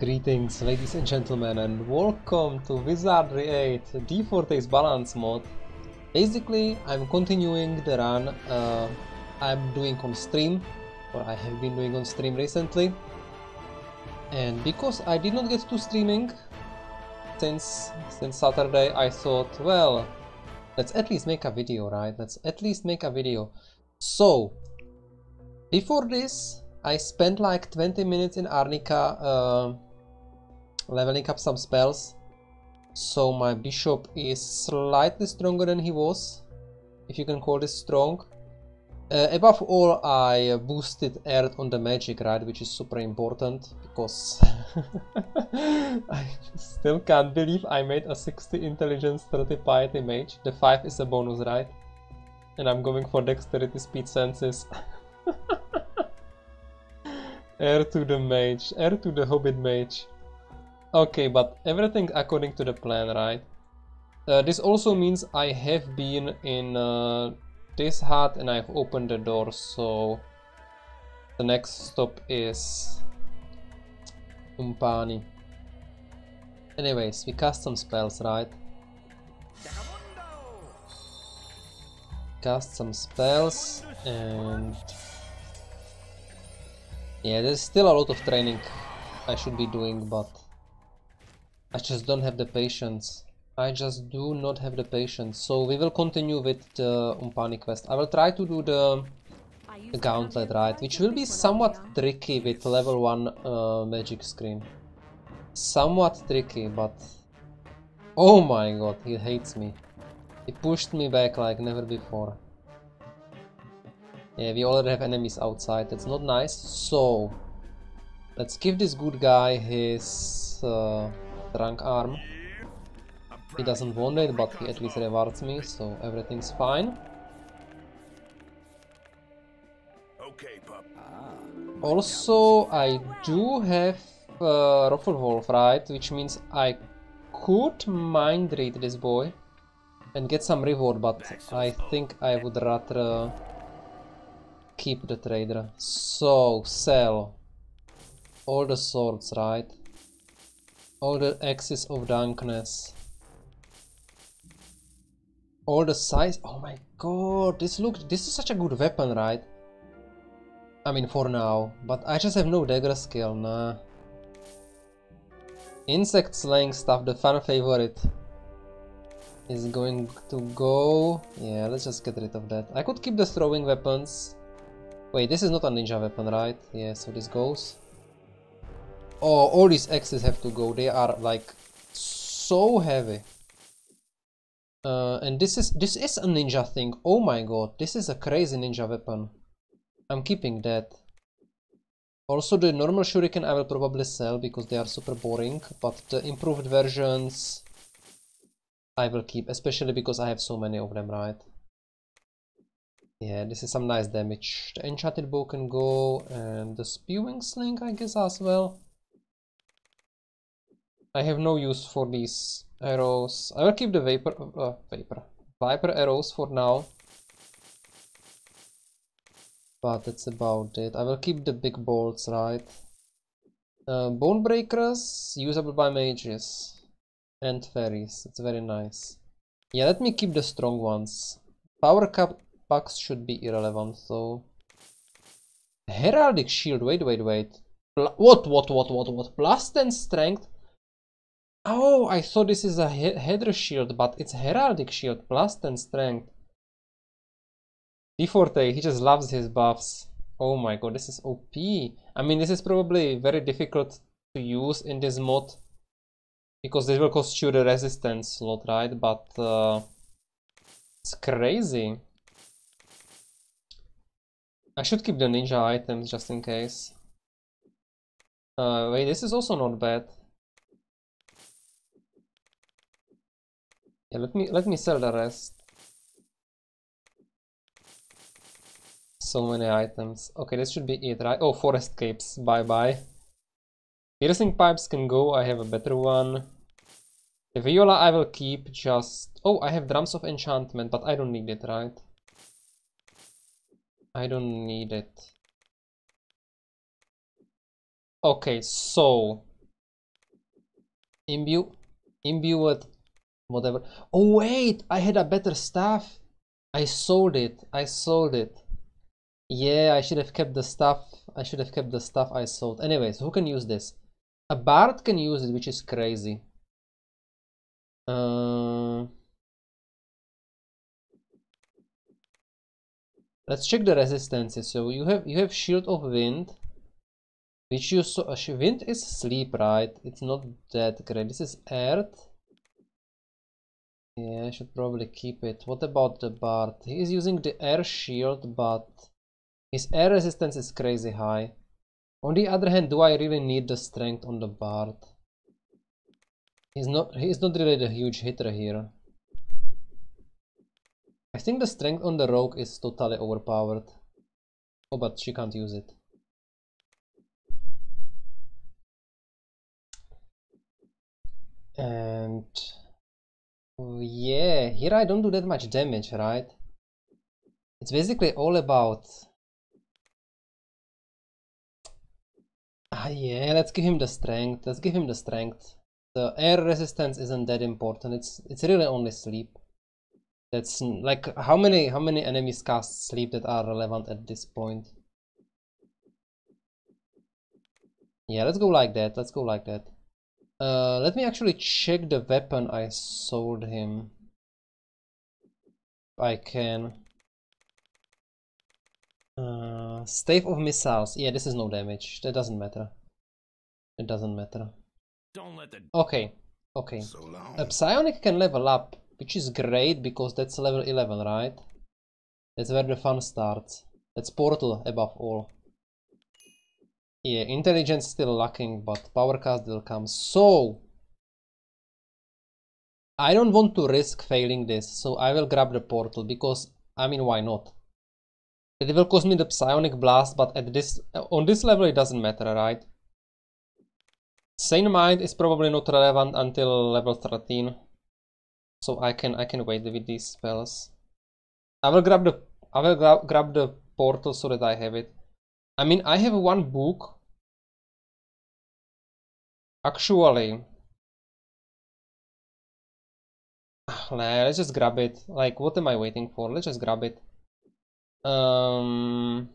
Greetings ladies and gentlemen and welcome to Wizardry 8 D4 balance mode. Basically I'm continuing the run uh, I'm doing on stream or I have been doing on stream recently. And because I did not get to streaming since since Saturday I thought well let's at least make a video right? Let's at least make a video. So before this I spent like 20 minutes in Arnica uh, leveling up some spells. So my bishop is slightly stronger than he was, if you can call this strong. Uh, above all, I boosted Earth on the magic, right, which is super important, because I still can't believe I made a 60 intelligence 30 piety mage. The 5 is a bonus, right? And I'm going for dexterity, speed, senses. Heir to the mage, heir to the hobbit mage. Okay, but everything according to the plan, right? Uh, this also means I have been in uh, this hut and I've opened the door, so the next stop is Umpani. Anyways, we cast some spells, right? Cast some spells and yeah, there's still a lot of training I should be doing, but I just don't have the patience. I just do not have the patience. So we will continue with the Umpani quest. I will try to do the, the gauntlet, right? Which will be somewhat tricky with level 1 uh, magic screen. Somewhat tricky, but... Oh my god, he hates me. He pushed me back like never before. Yeah, we already have enemies outside, that's not nice. So, let's give this good guy his... Uh, Drunk arm. He doesn't want it, but he at least rewards me, so everything's fine. Okay, pup. Also, I do have uh, Rufflewolf, right? Which means I could mind read this boy and get some reward, but I think I would rather keep the trader. So, sell all the swords, right? All the axis of darkness. All the size oh my god this looks this is such a good weapon right? I mean for now but I just have no dagger skill nah. Insect slaying stuff the fan favorite is going to go. Yeah let's just get rid of that. I could keep the throwing weapons. Wait this is not a ninja weapon right? Yeah so this goes Oh, all these axes have to go. They are like so heavy. Uh, and this is this is a ninja thing. Oh my god, this is a crazy ninja weapon. I'm keeping that. Also the normal shuriken I will probably sell because they are super boring, but the improved versions I will keep, especially because I have so many of them, right? Yeah, this is some nice damage. The enchanted bow can go, and the spewing sling I guess as well. I have no use for these arrows. I will keep the vapor, uh, vapor, viper arrows for now. But that's about it. I will keep the big bolts, right? Uh, bone breakers, usable by mages. And fairies, it's very nice. Yeah, let me keep the strong ones. Power cap packs should be irrelevant, so... Heraldic shield, wait, wait, wait. Pl what, what, what, what, what? Plus 10 strength? Oh, I thought this is a he header shield, but it's heraldic shield, plus 10 strength. D4, he just loves his buffs. Oh my god, this is OP. I mean, this is probably very difficult to use in this mod. Because this will cost you the resistance slot, right? But uh, it's crazy. I should keep the ninja items just in case. Uh, wait, this is also not bad. Yeah, let me let me sell the rest. So many items. Okay, this should be it, right? Oh, forest capes. Bye bye. Piercing pipes can go. I have a better one. The viola I will keep just... Oh, I have drums of enchantment, but I don't need it, right? I don't need it. Okay, so Imbue. Imbue with whatever. Oh wait, I had a better staff. I sold it. I sold it. Yeah, I should have kept the stuff. I should have kept the stuff I sold. Anyways, who can use this? A bard can use it, which is crazy. Uh, let's check the resistances. So you have you have shield of wind, which you saw. Uh, wind is sleep, right? It's not that great. This is earth. Yeah, I should probably keep it. What about the bard? He is using the air shield, but his air resistance is crazy high. On the other hand, do I really need the strength on the Bard? He's not he's not really the huge hitter here. I think the strength on the rogue is totally overpowered. Oh, but she can't use it. And yeah, here I don't do that much damage, right? It's basically all about Ah, yeah, let's give him the strength. Let's give him the strength. The air resistance isn't that important. It's it's really only sleep. That's like how many how many enemies cast sleep that are relevant at this point. Yeah, let's go like that. Let's go like that. Uh, let me actually check the weapon I sold him. I can. Uh, stave of missiles. Yeah, this is no damage. That doesn't matter. It doesn't matter. Don't let the okay, okay. So a psionic can level up, which is great because that's level 11, right? That's where the fun starts. That's portal above all. Yeah, intelligence still lacking, but power cast will come. So I don't want to risk failing this, so I will grab the portal because I mean why not? It will cost me the psionic blast, but at this on this level it doesn't matter, right? Sane Mind is probably not relevant until level 13. So I can I can wait with these spells. I will grab the I will gra grab the portal so that I have it. I mean I have one book. Actually. Let's just grab it. Like what am I waiting for? Let's just grab it. Um,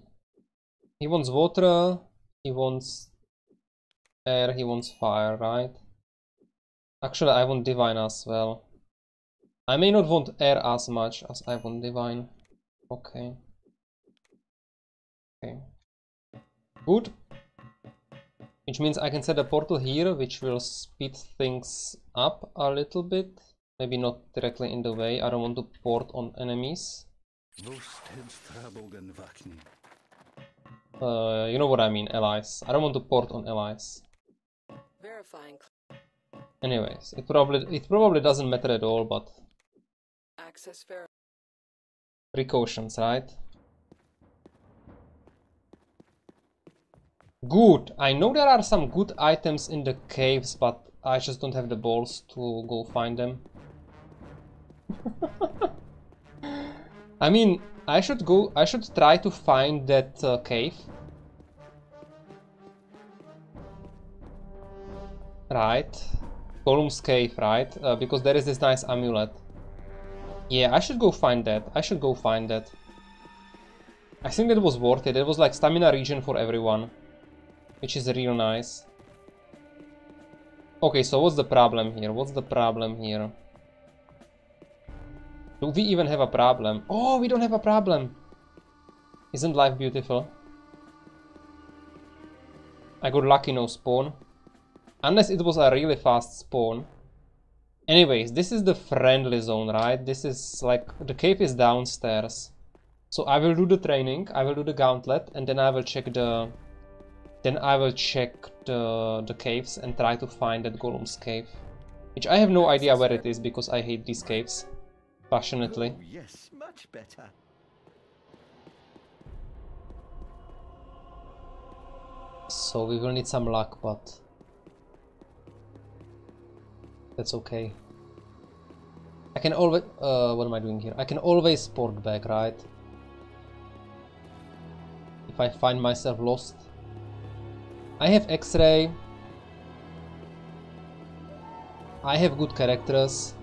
he wants water, he wants air, he wants fire, right? Actually, I want divine as well. I may not want air as much as I want divine. Okay. Okay. Good. Which means I can set a portal here, which will speed things up a little bit. Maybe not directly in the way, I don't want to port on enemies. Uh, you know what I mean, allies. I don't want to port on allies. Verifying. Anyways, it probably it probably doesn't matter at all, but access ver precautions, right? Good. I know there are some good items in the caves, but I just don't have the balls to go find them. I mean, I should go, I should try to find that uh, cave. Right. Gollum's cave, right? Uh, because there is this nice amulet. Yeah, I should go find that. I should go find that. I think that was worth it. It was like stamina regen for everyone. Which is real nice. Okay, so what's the problem here? What's the problem here? Do we even have a problem? Oh, we don't have a problem. Isn't life beautiful? I got lucky no spawn. Unless it was a really fast spawn. Anyways, this is the friendly zone, right? This is like, the cave is downstairs. So I will do the training, I will do the gauntlet, and then I will check the... Then I will check the, the caves and try to find that Gollum's cave. Which I have no idea where it is because I hate these caves passionately. Oh, yes, much better. So we will need some luck, but that's okay. I can always, uh, what am I doing here? I can always port back, right? If I find myself lost. I have X-ray. I have good characters.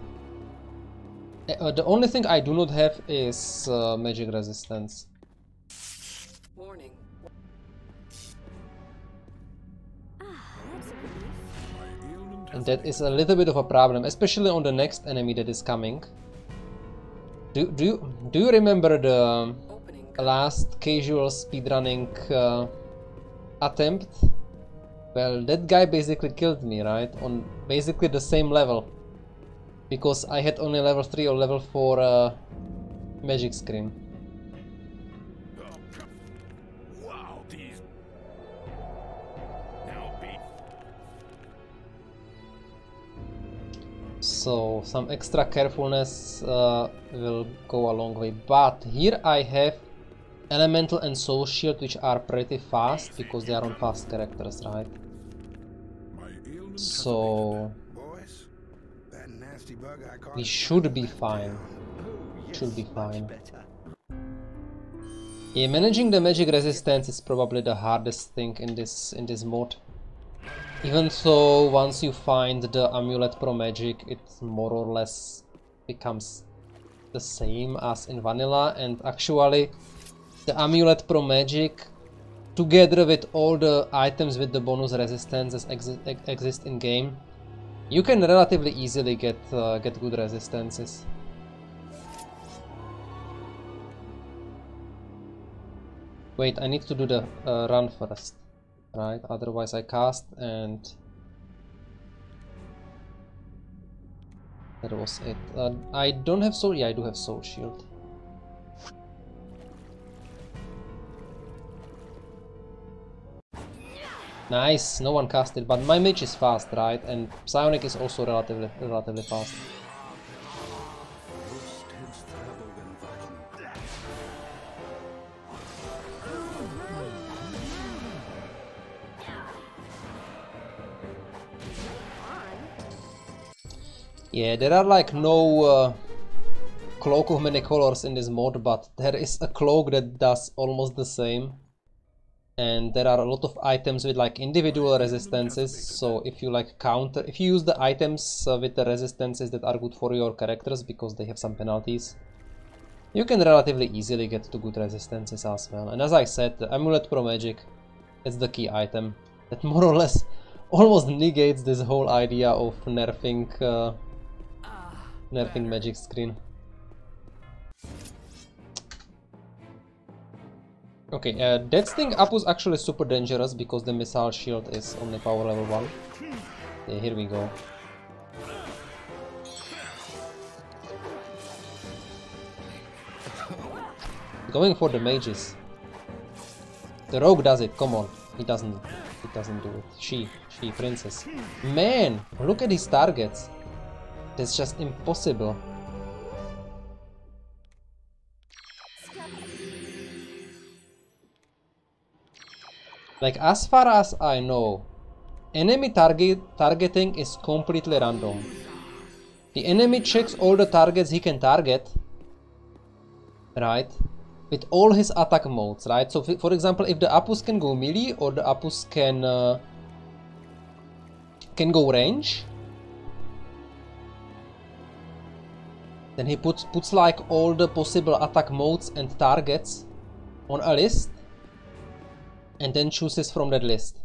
Uh, the only thing I do not have is uh, magic resistance. Warning. And that is a little bit of a problem, especially on the next enemy that is coming. Do, do, you, do you remember the last casual speedrunning uh, attempt? Well, that guy basically killed me, right? On basically the same level. Because I had only level 3 or level 4 uh, magic screen. Wow, these. Now be. So some extra carefulness uh, will go a long way. But here I have Elemental and Soul Shield which are pretty fast because they are on fast characters, right? My ailments have So Boys, that nasty bug I caught we oh, should be fine. down. Should be fine. Yeah, managing the magic resistance is probably the hardest thing in this in this mod. Even though once you find the amulet pro magic, it more or less becomes the same as in vanilla and actually the amulet pro magic together with all the items with the bonus resistances exi ex- exist in game you can relatively easily get uh, get good resistances Wait, I need to do the uh, run first, right? Otherwise I cast and... That was it. Uh, I don't have soul... Yeah, I do have soul shield. Nice, no one cast it, but my mage is fast, right? And psionic is also relatively relatively fast. Yeah, there are like no uh, cloak of many colors in this mod, but there is a cloak that does almost the same. And there are a lot of items with like individual resistances, so if you like counter, if you use the items uh, with the resistances that are good for your characters because they have some penalties, you can relatively easily get to good resistances as well. And as I said, the Amulet Pro Magic, it's the key item that more or less almost negates this whole idea of nerfing uh, nerfing magic screen. Okay, uh, that thing up was actually super dangerous because the missile shield is only power level 1. Yeah, here we go. Going for the mages. The rogue does it, come on. He doesn't he doesn't do it. She, she, princess. Man, look at his targets. That's just impossible. Like as far as I know, enemy target targeting is completely random. The enemy checks all the targets he can target, right? With all his attack modes, right? So, for example, if the Apus can go melee or the Apus can uh, can go range, then he puts puts like all the possible attack modes and targets on a list, and then chooses from that list.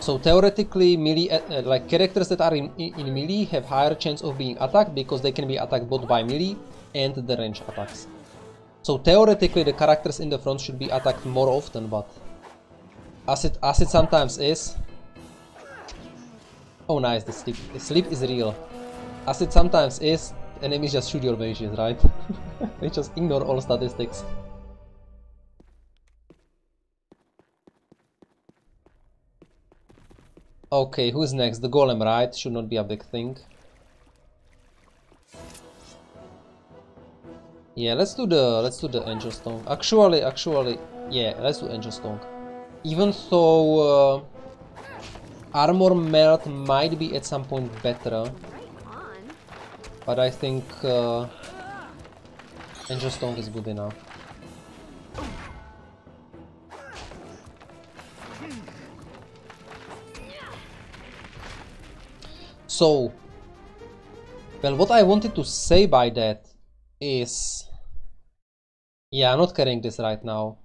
So theoretically, melee, uh, like characters that are in, in melee have higher chance of being attacked because they can be attacked both by melee and the range attacks. So theoretically, the characters in the front should be attacked more often, but as it as it sometimes is. Oh, nice! The sleep, the sleep is real. As it sometimes is, enemies just shoot your mages, right? they just ignore all statistics. Okay, who's next? The golem, right? Should not be a big thing. Yeah, let's do the let's do the angel stone. Actually, actually, yeah, let's do angel stone. Even though uh, armor melt might be at some point better, but I think uh, Angel Stone is good enough. So, well, what I wanted to say by that is, yeah, I'm not carrying this right now.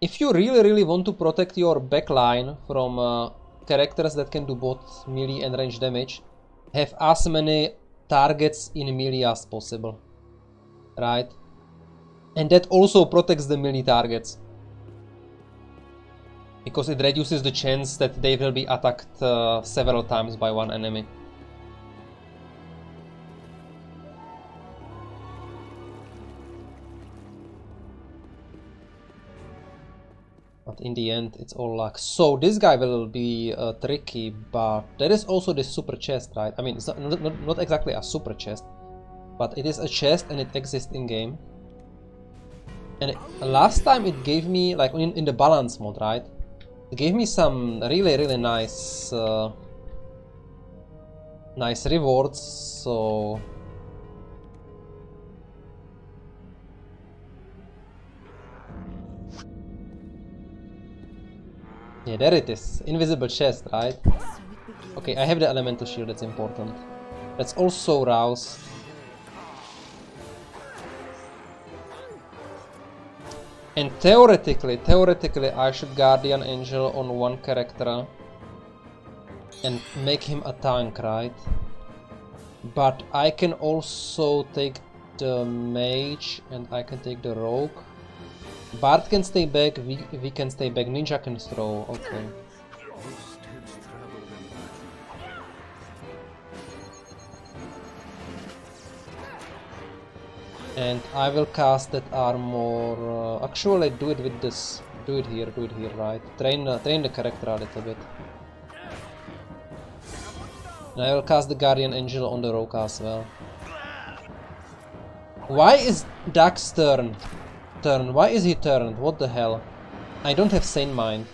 If you really, really want to protect your backline from uh, characters that can do both melee and range damage, have as many targets in melee as possible, right? And that also protects the melee targets. Because it reduces the chance that they will be attacked uh, several times by one enemy. But in the end, it's all luck. So this guy will be uh, tricky, but there is also this super chest, right? I mean, it's not, not, not exactly a super chest, but it is a chest and it exists in game. And it, last time it gave me, like in, in the balance mode, right? It gave me some really, really nice, uh, nice rewards. So Yeah, there it is. Invisible chest, right? Okay, I have the elemental shield, that's important. Let's also rouse. And theoretically, theoretically, I should Guardian Angel on one character and make him a tank, right? But I can also take the mage and I can take the rogue. Bard can stay back, we, we can stay back, Ninja can throw, okay. And I will cast that armor, uh, actually do it with this, do it here, do it here, right? Train, uh, train the character a little bit. And I will cast the Guardian Angel on the rogue as well. Why is Dax turn? Turn. Why is he turned? What the hell? I don't have sane mind.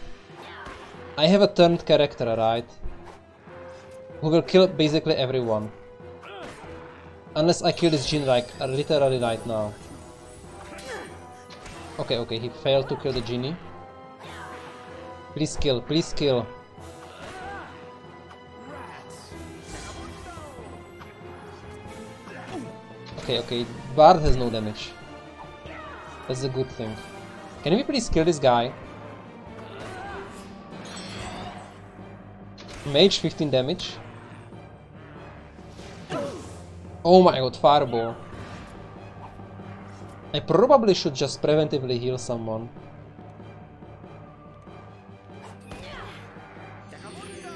I have a turned character, right? Who will kill basically everyone. Unless I kill this Jin like literally right now. Okay, okay, he failed to kill the genie. Please kill, please kill. Okay, okay, Bard has no damage. That's a good thing. Can we please kill this guy? Mage 15 damage. Oh my god, fireball. I probably should just preventively heal someone.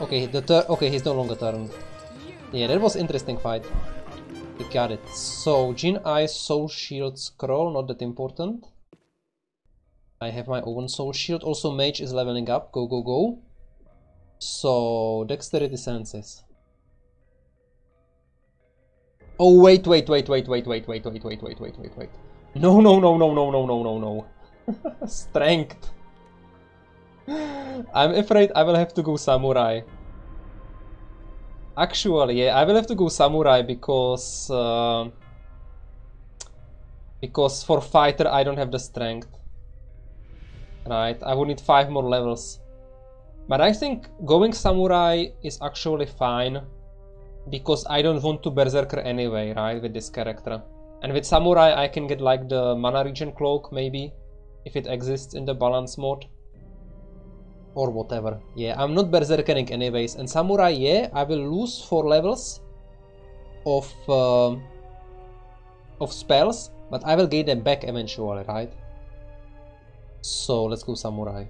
Okay, the okay, he's no longer turned. Yeah, that was interesting fight. Got it. So, Jin Eyes Soul Shield Scroll, not that important. I have my own Soul Shield. Also, Mage is leveling up. Go, go, go. So, Dexterity Senses. Oh, wait, wait, wait, wait, wait, wait, wait, wait, wait, wait, wait, wait, wait. No, no, no, no, no, no, no, no, no. Strength. I'm afraid I will have to go Samurai. Actually, yeah, I will have to go Samurai because... Uh, because for Fighter I don't have the strength. Right, I would need 5 more levels. But I think going Samurai is actually fine. Because I don't want to Berserker anyway, right, with this character. And with Samurai I can get like the Mana regen Cloak, maybe. If it exists in the balance mode or whatever. Yeah, I'm not berserkering anyways. And samurai, yeah, I will lose 4 levels of uh, of spells, but I will gain them back eventually, right? So let's go samurai.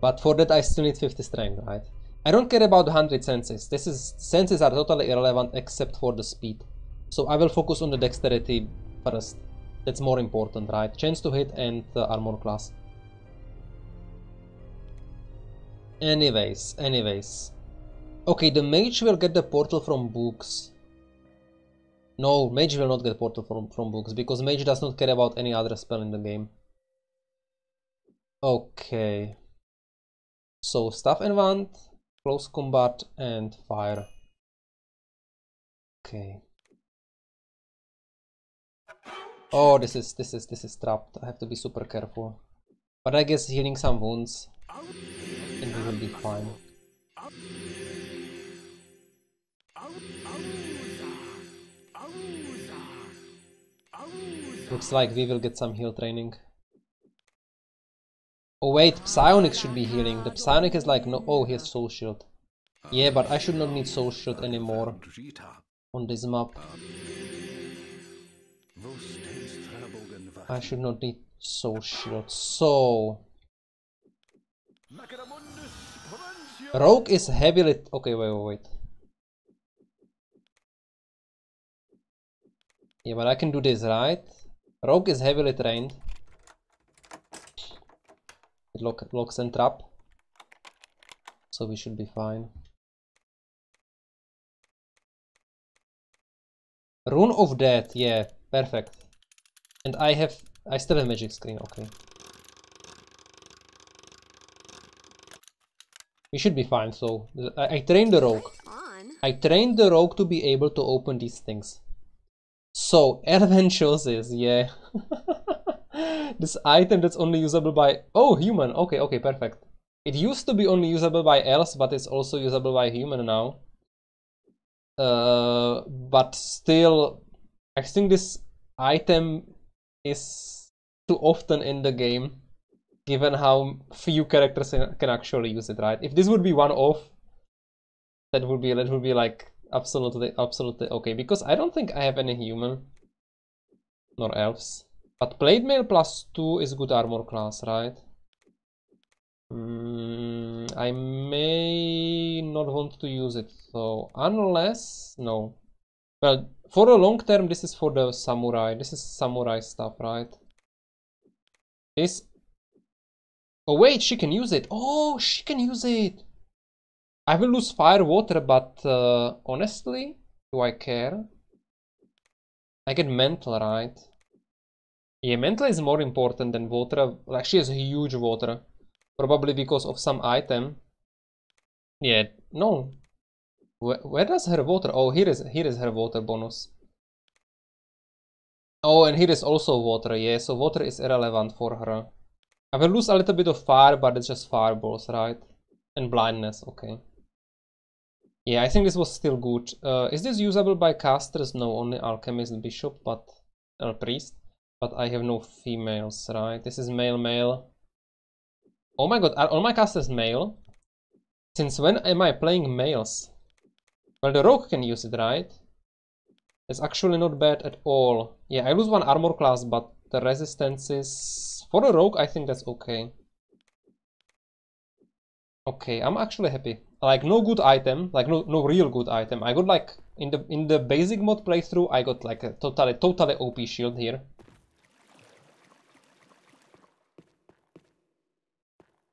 But for that I still need 50 strength, right? I don't care about 100 senses. This is senses are totally irrelevant except for the speed. So I will focus on the dexterity first. That's more important, right? Chance to hit and uh, armor class. Anyways, anyways. Okay, the mage will get the portal from books. No, mage will not get portal from, from books, because mage does not care about any other spell in the game. Okay. So, staff and wand, close combat, and fire. Okay. Oh, this is this is this is trapped. I have to be super careful. But I guess healing some wounds and we will be fine. Looks like we will get some heal training. Oh wait, Psionic should be healing. The Psionic is like, no, oh, he has Soul Shield. Yeah, but I should not need Soul Shield anymore on this map. I should not need Soul Shield. So... Rogue is heavily... Okay, wait, wait, wait. Yeah, but I can do this, right? Rogue is heavily trained. It lock, locks and trap. So we should be fine. Rune of Death, yeah, perfect. And I have, I still have magic screen, okay. We should be fine, so I, I trained the rogue. I trained the rogue to be able to open these things. So, Elven choices, yeah. this item that's only usable by... Oh, human, okay, okay, perfect. It used to be only usable by elves, but it's also usable by human now. Uh, but still, I think this item is too often in the game, given how few characters can actually use it, right? If this would be one off, that would be that would be like absolutely absolutely okay. Because I don't think I have any human nor elves. But plate mail plus two is good armor class, right? Mm, I may not want to use it so unless no. Well, for a long term, this is for the samurai. This is samurai stuff, right? This. Oh wait, she can use it. Oh, she can use it. I will lose fire water, but uh, honestly, do I care? I get mental, right? Yeah, mental is more important than water. Like she has huge water. Probably because of some item. Yeah, no. Where, does her water? Oh, here is here is her water bonus. Oh, and here is also water, yeah, so water is irrelevant for her. I will lose a little bit of fire, but it's just fireballs, right? And blindness, okay. Yeah, I think this was still good. Uh, is this usable by casters? No, only alchemist, bishop, but... Uh, priest. But I have no females, right? This is male, male. Oh my god, are all my casters male? Since when am I playing males? Well, the rogue can use it, right? It's actually not bad at all. Yeah, I lose one armor class, but the resistance is... For the rogue, I think that's okay. Okay, I'm actually happy. Like, no good item, like, no, no real good item. I got, like, in the in the basic mod playthrough, I got, like, a totally, totally OP shield here.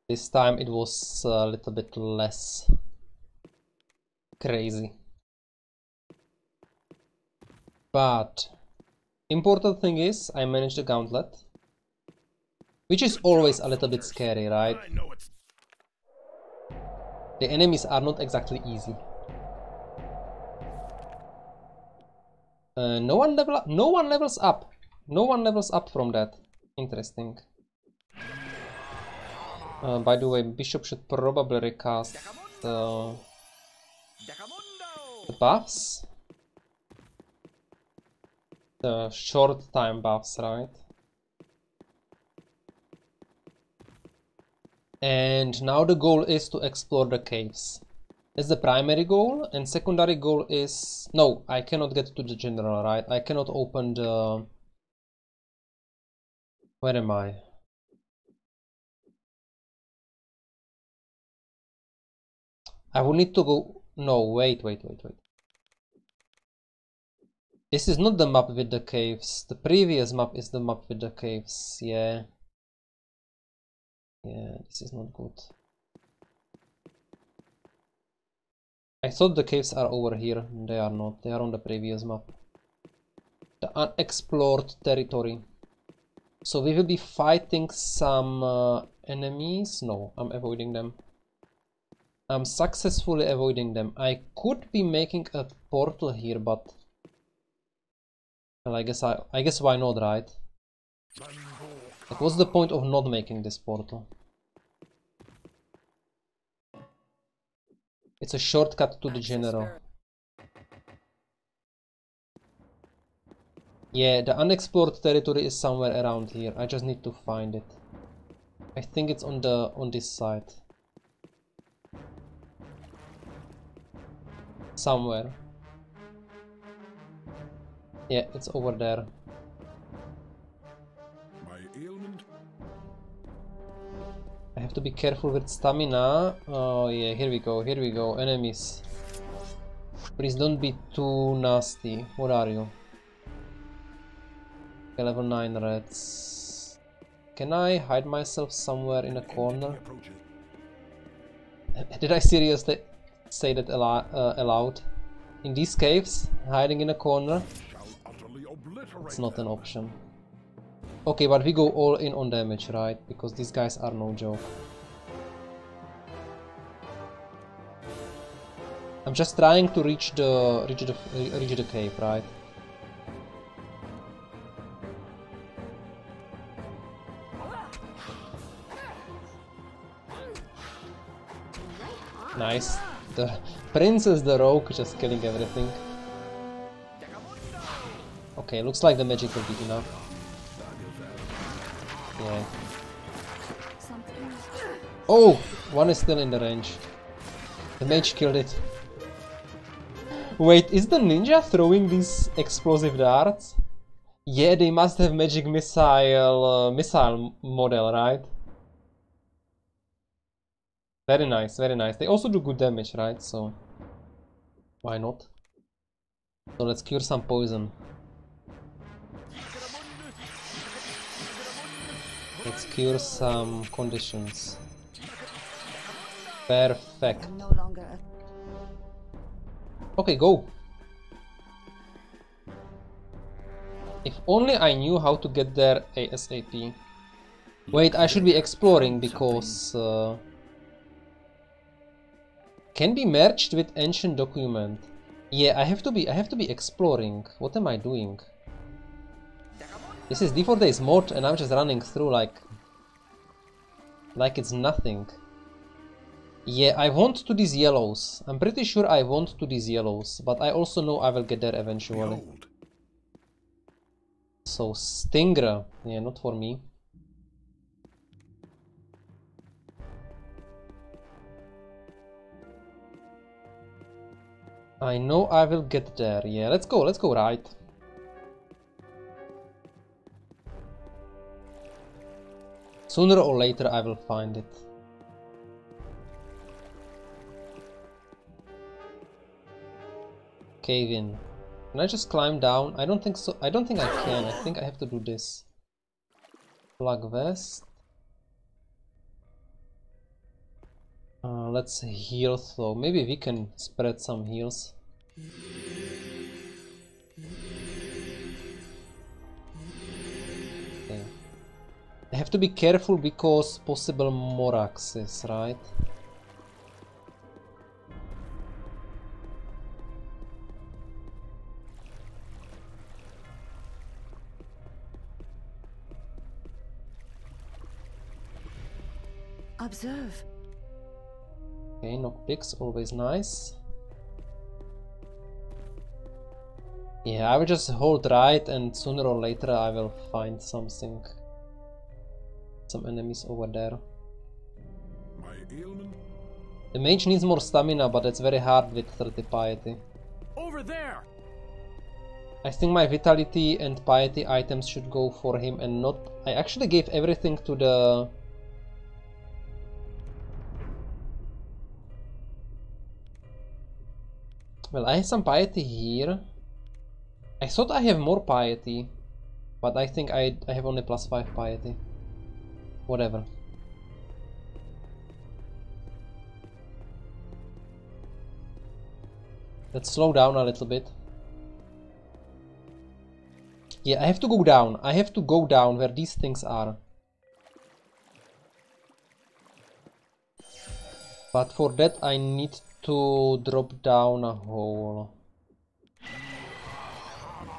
This time it was a little bit less crazy. But important thing is I managed the gauntlet. Which is always a little bit scary, right? The enemies are not exactly easy. Uh, no one level no one levels up. No one levels up from that. Interesting. Uh, by the way, Bishop should probably recast uh, the buffs. The short time buffs, right? And now the goal is to explore the caves. That's the primary goal, and secondary goal is... No, I cannot get to the general, right? I cannot open the... Where am I? I will need to go... No, wait, wait, wait, wait. This is not the map with the caves. The previous map is the map with the caves, yeah. Yeah, this is not good. I thought the caves are over here. They are not. They are on the previous map. The unexplored territory. So we will be fighting some uh, enemies. No, I'm avoiding them. I'm successfully avoiding them. I could be making a portal here, but well, I guess I, I guess why not, right? Like, what's the point of not making this portal? It's a shortcut to the general. Yeah, the unexplored territory is somewhere around here. I just need to find it. I think it's on the on this side. Somewhere. Yeah, it's over there. My ailment. I have to be careful with stamina. Oh yeah, here we go, here we go. Enemies. Please don't be too nasty. What are you? Okay, level 9 reds. Can I hide myself somewhere in a corner? Did I seriously say that alo uh, aloud? In these caves, hiding in a corner? Shall utterly obliterate. It's not an option. Okay, but we go all in on damage, right? Because these guys are no joke. I'm just trying to reach the reach the reach the cave, right? Nice. The princess the rogue just killing everything. Okay, looks like the magic will be enough. Yeah. Oh! One is still in the range. The mage killed it. Wait, is the ninja throwing these explosive darts? Yeah, they must have magic missile uh, missile model, right? Very nice, very nice. They also do good damage, right? So why not? So let's cure some poison. Let's cure some conditions. Perfect. Okay, go. If only I knew how to get there ASAP. Wait, I should be exploring because uh, can be merged with ancient document. Yeah, I have to be I have to be exploring. What am I doing? This is DFortae's mod and I'm just running through like like it's nothing. Yeah, I want to these yellows. I'm pretty sure I want to these yellows, but I also know I will get there eventually. Behold, So Stinger, yeah, not for me. I know I will get there. Yeah, let's go, let's go right. Sooner or later I will find it. Cave in. Can I just climb down? I don't think so. I don't think I can. I think I have to do this. Plug vest. Uh, let's heal though. Maybe we can spread some heals. I have to be careful because possible Moraxes, right? observe. Okay, knock picks, always nice. Yeah, I will just hold right and sooner or later I will find something. Some enemies over there. The mage needs more stamina, but it's very hard with 30 piety. Over there. I think my vitality and piety items should go for him and not... I actually gave everything to the... Well, I have some piety here. I thought I have more piety, but I think I, I have only plus 5 piety. Whatever. Let's slow down a little bit. Yeah, I have to go down. I have to go down where these things are. But for that I need to drop down a hole.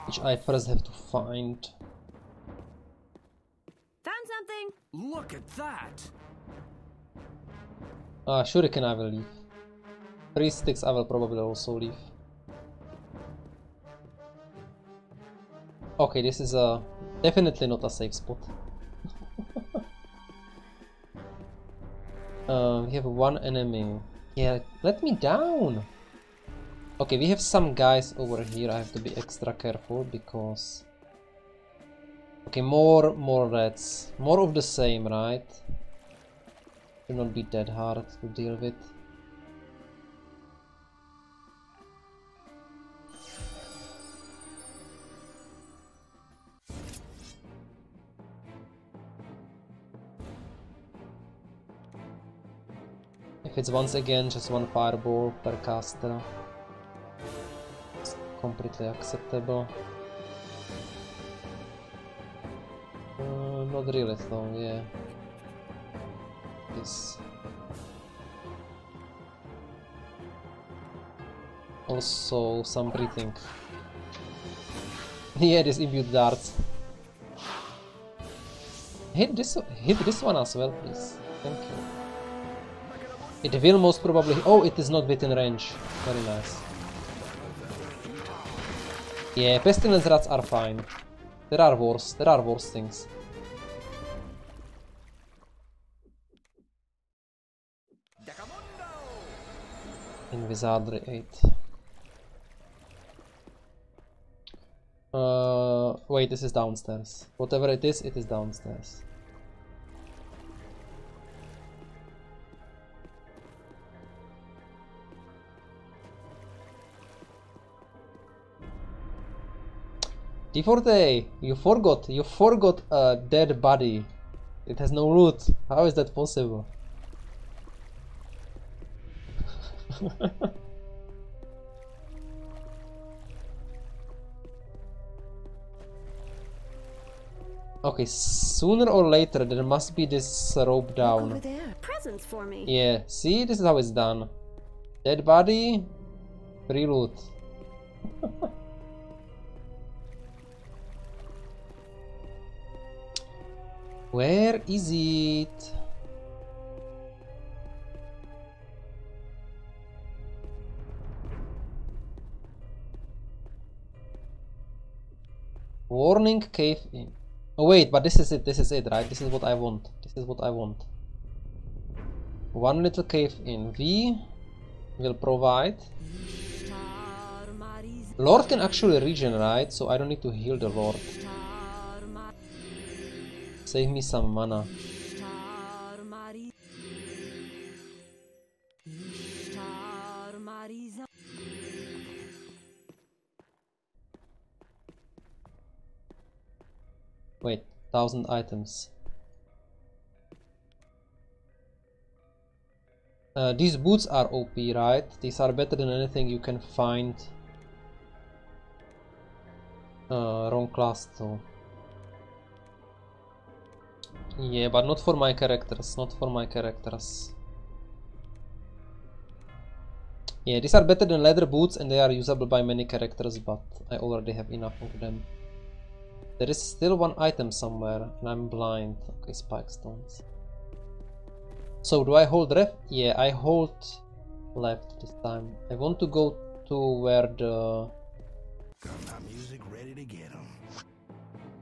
Which I first have to find. Found something. Look at that! Ah, shuriken I will leave. Three sticks I will probably also leave. Okay, this is a definitely not a safe spot. uh, we have one enemy. Yeah, let me down. Okay, we have some guys over here. I have to be extra careful because. Okay, more more rats. More of the same, right? Should not be that hard to deal with. If it's once again just one fireball per caster, it's completely acceptable. Not really though, yeah. This. Also some breathing. yeah, this imbued darts. Hit this, hit this one as well, please. Thank you. It will most probably... Oh, it is not within range. Very nice. Yeah, pestilence rats are fine. There are worse. There are worse things. In Wizardry 8. Uh, wait, this is downstairs. Whatever it is, it is downstairs. DFortae, you forgot, you forgot a dead body. It has no root. How is that possible? okay, sooner or later there must be this rope down. Presents for me. Yeah, see, this is how it's done. Dead body, free loot. Where is it? Warning cave in. Oh wait, but this is it, this is it, right? This is what I want. This is what I want. One little cave in. V will provide. Lord can actually regenerate, so I don't need to heal the Lord. Save me some mana. Wait, thousand items. Uh, these boots are OP, right? These are better than anything you can find. Uh, wrong class though. Yeah, but not for my characters, not for my characters. Yeah, these are better than leather boots and they are usable by many characters, but I already have enough of them. There is still one item somewhere and I'm blind. Okay, spike stones. So do I hold left? Yeah, I hold left this time. I want to go to where the Got my music ready to get 'em.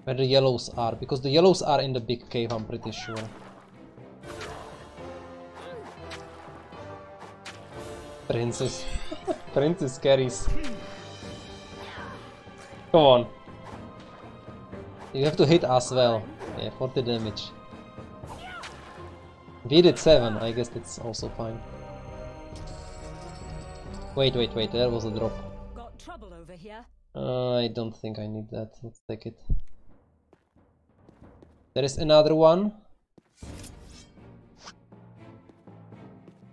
where the yellows are because the yellows are in the big cave. I'm pretty sure. Princess, princess carries. Come on. You have to hit as well. Yeah, 40 damage. We did 7, I guess that's also fine. Wait, wait, wait, there was a drop. Got trouble over here. Uh, I don't think I need that. Let's take it. There is another one.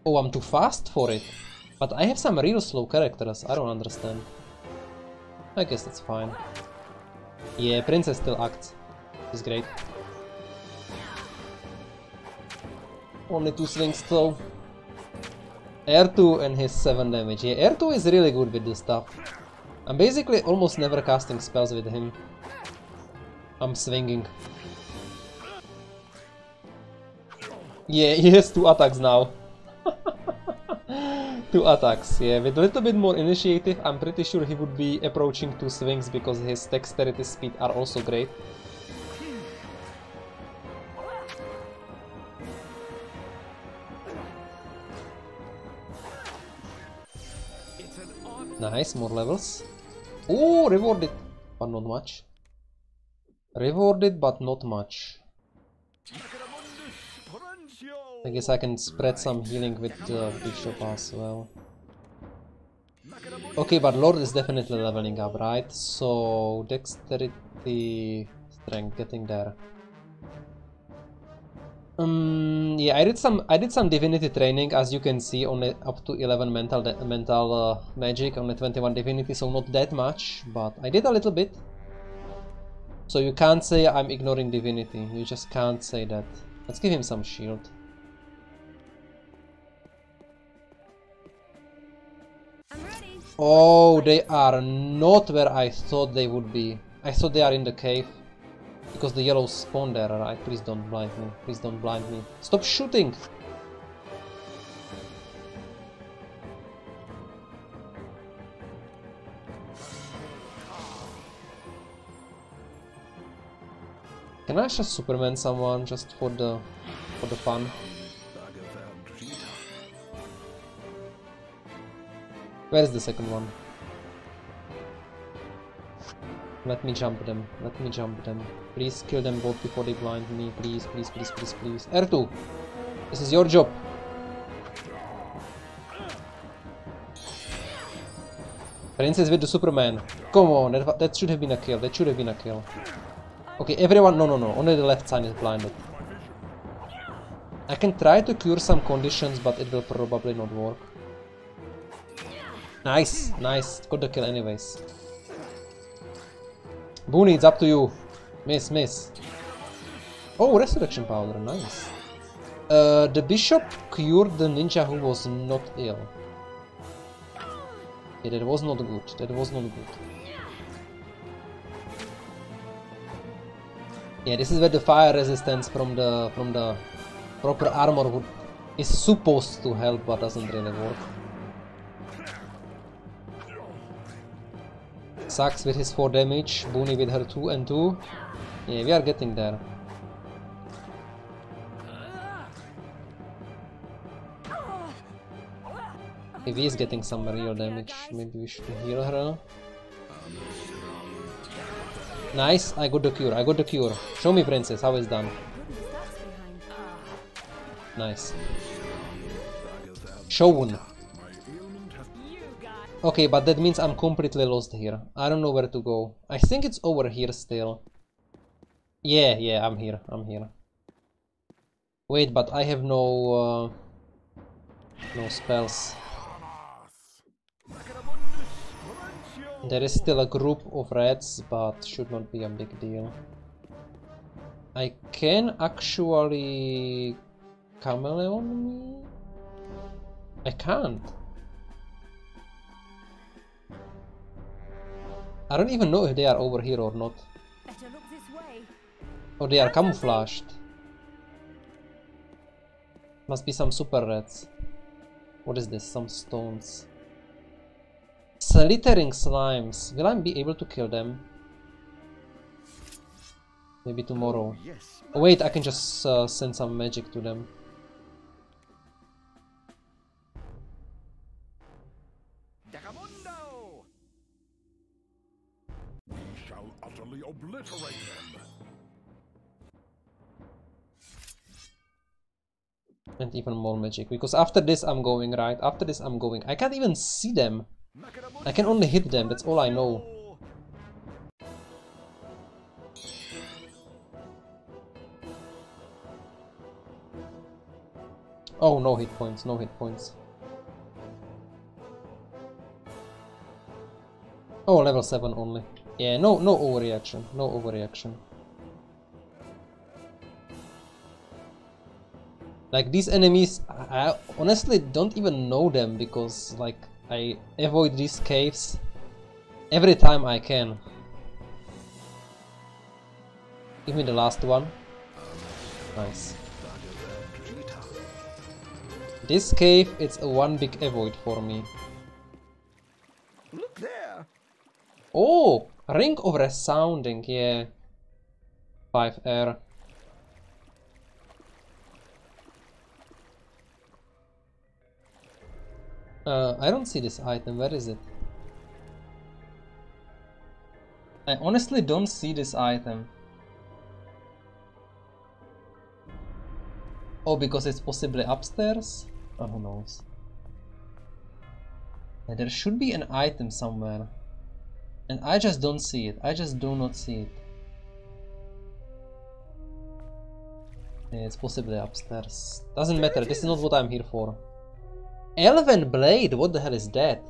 Oh, I'm too fast for it. But I have some real slow characters. I don't understand. I guess that's fine. Yeah, Princess still acts. It's great. Only two swings though. R2 and his 7 damage. Yeah, R2 is really good with this stuff. I'm basically almost never casting spells with him. I'm swinging. Yeah, he has two attacks now. Two attacks, yeah. With a little bit more initiative, I'm pretty sure he would be approaching two swings because his dexterity speed are also great. Nice, more levels. Oh, rewarded, but not much. Rewarded, but not much. I guess I can spread some healing with the bishop as well. Okay, but Lord is definitely leveling up, right? So dexterity, strength, getting there. Um, yeah, I did some I did some divinity training, as you can see, only up to 11 mental mental uh, magic, only 21 divinity, so not that much, but I did a little bit. So you can't say I'm ignoring divinity. You just can't say that. Let's give him some shield. Oh, they are not where I thought they would be. I thought they are in the cave. Because the yellows spawn there, right? Please don't blind me. Please don't blind me. Stop shooting! Can I just Superman someone just for the for the fun? Where's the second one? Let me jump them. Let me jump them. Please kill them both before they blind me. Please, please, please, please, please. R2! This is your job. Princess with the Superman. Come on, that, that should have been a kill. That should have been a kill. Okay, everyone... No, no, no. Only the left side is blinded. I can try to cure some conditions, but it will probably not work. Nice, nice. Got the kill anyways. Booney, it's up to you. Miss, miss. Oh, resurrection powder, nice. Uh, the bishop cured the ninja who was not ill. Yeah, that was not good. That was not good. Yeah, this is where the fire resistance from the from the proper armor would, is supposed to help, but doesn't really work. Sucks with his 4 damage, Booney with her 2 and 2. Yeah, we are getting there. If he is getting some real damage, maybe we should heal her. Nice, I got the cure, I got the cure. Show me princess, how it's done. Nice. Shown. Okay, but that means I'm completely lost here. I don't know where to go. I think it's over here still. Yeah, yeah, I'm here, I'm here. Wait, but I have no... Uh, no spells. There is still a group of reds, but should not be a big deal. I can actually... Chameleon me? I can't. I don't even know if they are over here or not. better look this way. Or they are camouflaged. Must be some super reds. What is this? Some stones. Slithering slimes. Will I be able to kill them? Maybe tomorrow. Oh, wait, I can just uh, send some magic to them. Obliterate them. And even more magic. Because after this I'm going, right? After this I'm going. I can't even see them. I can only hit them, that's all I know. Oh, no hit points, no hit points. Oh, level 7 only. Yeah, no, no overreaction, no overreaction. Like these enemies, I honestly don't even know them because like I avoid these caves every time I can. Give me the last one. Nice. This cave, it's a one big avoid for me. Look there. Oh, ring of resounding, yeah. 5R. Uh, I don't see this item, where is it? I honestly don't see this item. Oh, because it's possibly upstairs? Oh, who knows. There should be an item somewhere. And I just don't see it. I just do not see it. It's possibly upstairs. Doesn't matter, this is not what I'm here for. Elven Blade, what the hell is that?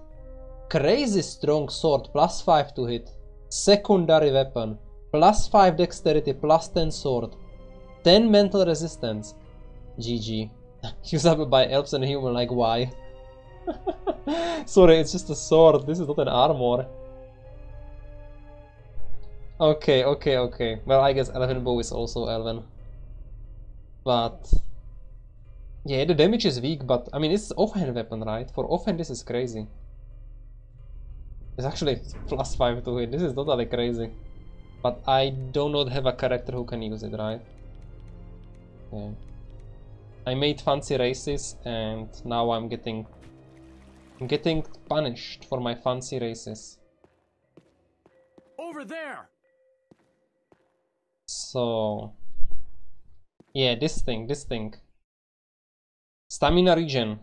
Crazy strong sword, plus 5 to hit. Secondary weapon, plus 5 dexterity, plus 10 sword. 10 mental resistance. GG. Usable by elves and human, like why? Sorry, it's just a sword, this is not an armor. Okay, okay, okay. Well, I guess Elven Bow is also Elven. But... Yeah, the damage is weak, but I mean, it's offhand weapon, right? For offhand, this is crazy. It's actually plus 5 to hit, this is totally crazy. But I do not have a character who can use it, right? Yeah. I made fancy races and now I'm getting... I'm getting punished for my fancy races. Over there! So... Yeah, this thing, this thing. Stamina regen.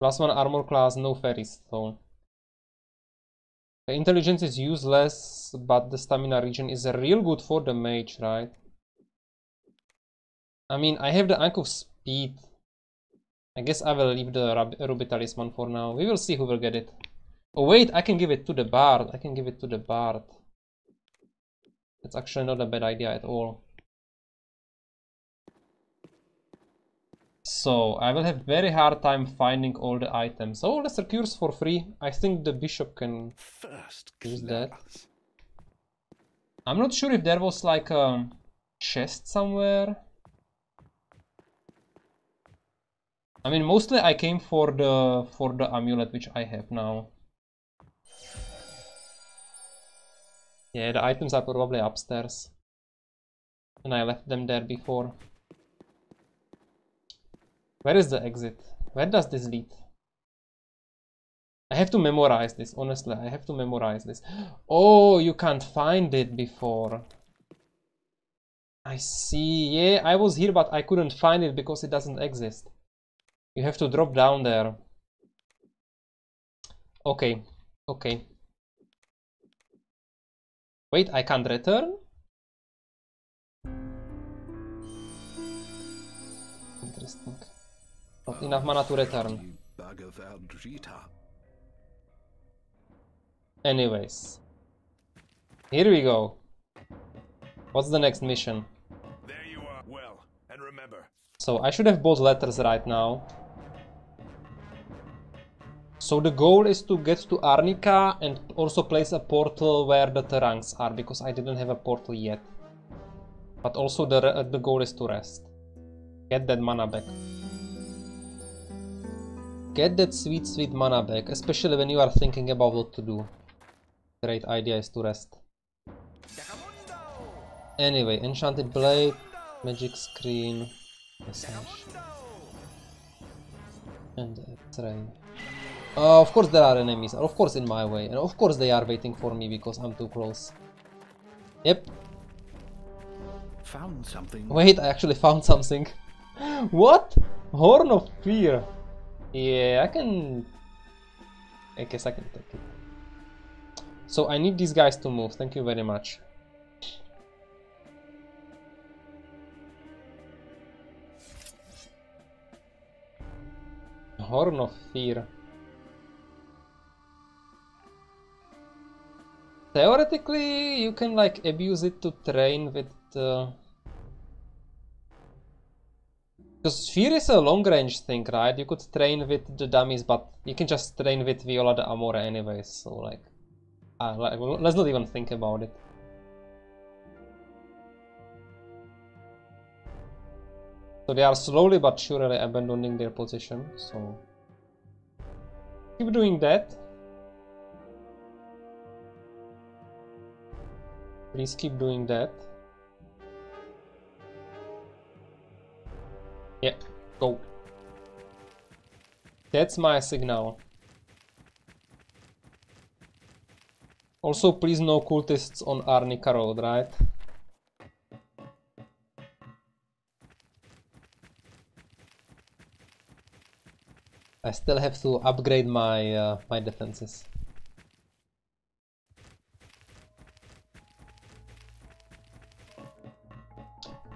Plus one armor class, no fairy stone. The intelligence is useless, but the stamina regen is real good for the mage, right? I mean, I have the Ankh of Speed. I guess I will leave the Rub Ruby Talisman for now. We will see who will get it. Oh wait, I can give it to the Bard. I can give it to the Bard. That's actually not a bad idea at all. So, I will have very hard time finding all the items. Oh, lesser cures for free. I think the bishop can First use that. I'm not sure if there was like a chest somewhere. I mean, mostly I came for the for the amulet which I have now. Yeah, the items are probably upstairs. And I left them there before. Where is the exit? Where does this lead? I have to memorize this, honestly, I have to memorize this. Oh, you can't find it before. I see, yeah, I was here but I couldn't find it because it doesn't exist. You have to drop down there. Okay, okay. Wait, I can't return? Interesting. Not enough mana to return. You bugger Valdrita. Anyways. Here we go. What's the next mission? There you are. Well, and remember, So I should have both letters right now. So the goal is to get to Arnika and also place a portal where the T'Rangs are, because I didn't have a portal yet. But also the, the goal is to rest. Get that mana back. Get that sweet sweet mana back, especially when you are thinking about what to do. Great idea is to rest. Anyway, Enchanted Blade, Magic Screen, and X-Ray. Uh, of course there are enemies, of course in my way, and of course they are waiting for me because I'm too close. Yep, Found something. wait, I actually found something. what? Horn of Fear. Yeah, I can... I guess I can take it. So I need these guys to move, thank you very much. Horn of Fear. Theoretically, you can like abuse it to train with uh, because Fear is a long range thing, right? You could train with the dummies, but you can just train with Viola d'Amore anyways, so like... Uh, like let's not even think about it. So they are slowly but surely abandoning their position, so keep doing that. Please keep doing that. Yeah, go. That's my signal. Also, please no cultists on Arnika Road, right? I still have to upgrade my uh, my defenses.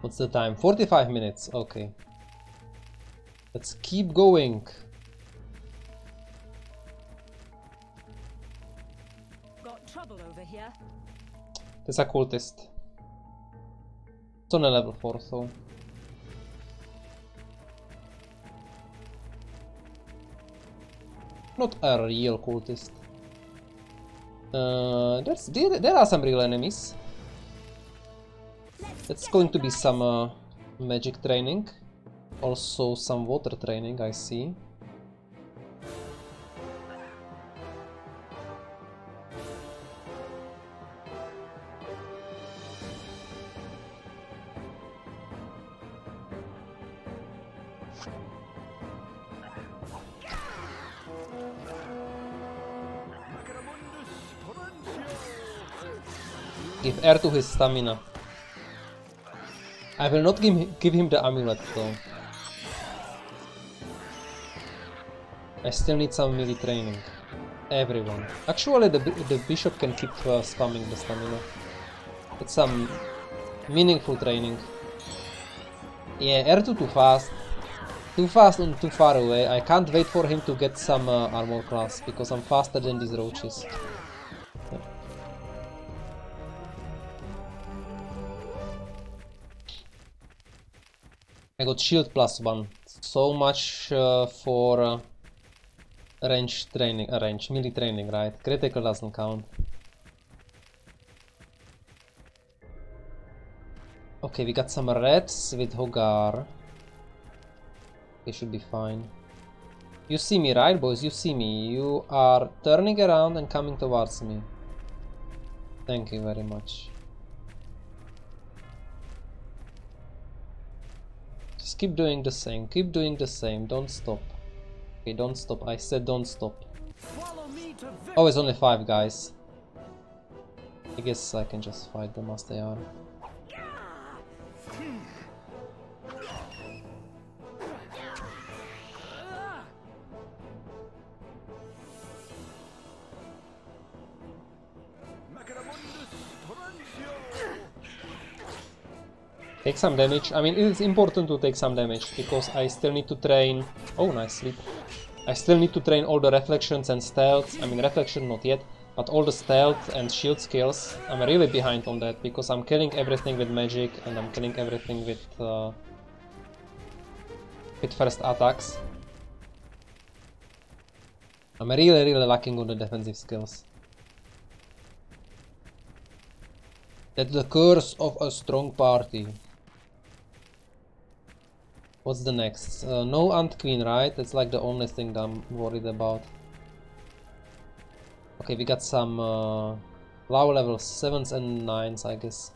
What's the time? 45 minutes, okay. Let's keep going. Got trouble over here. There's a cultist. It's on a level 4, so... Not a real cultist. Uh, there's, there, there are some real enemies. It's going to be some uh, magic training. Also some water training, I see. Give air to his stamina. I will not give, give him the amulet though. I still need some melee training. Everyone. Actually the, the bishop can keep uh, spamming the stamina. It's some meaningful training. Yeah, R2 too fast. Too fast and too far away. I can't wait for him to get some uh, armor class because I'm faster than these roaches. Got shield plus one. So much uh, for uh, range training, uh, range melee training, right? Critical doesn't count. Okay, we got some reds with Hogar. They should be fine. You see me, right, boys? You see me. You are turning around and coming towards me. Thank you very much. Just keep doing the same, keep doing the same, don't stop. Okay, don't stop, I said don't stop. Oh, it's only five guys. I guess I can just fight them as they are. Take some damage. I mean, it is important to take some damage, because I still need to train... Oh, nice sleep. I still need to train all the reflections and stealth. I mean, reflection not yet, but all the stealth and shield skills. I'm really behind on that, because I'm killing everything with magic, and I'm killing everything with... Uh, with first attacks. I'm really, really lacking on the defensive skills. That's the curse of a strong party. What's the next? Uh, no Ant Queen, right? That's like the only thing that I'm worried about. Okay, we got some uh, lower level 7s and 9s, I guess.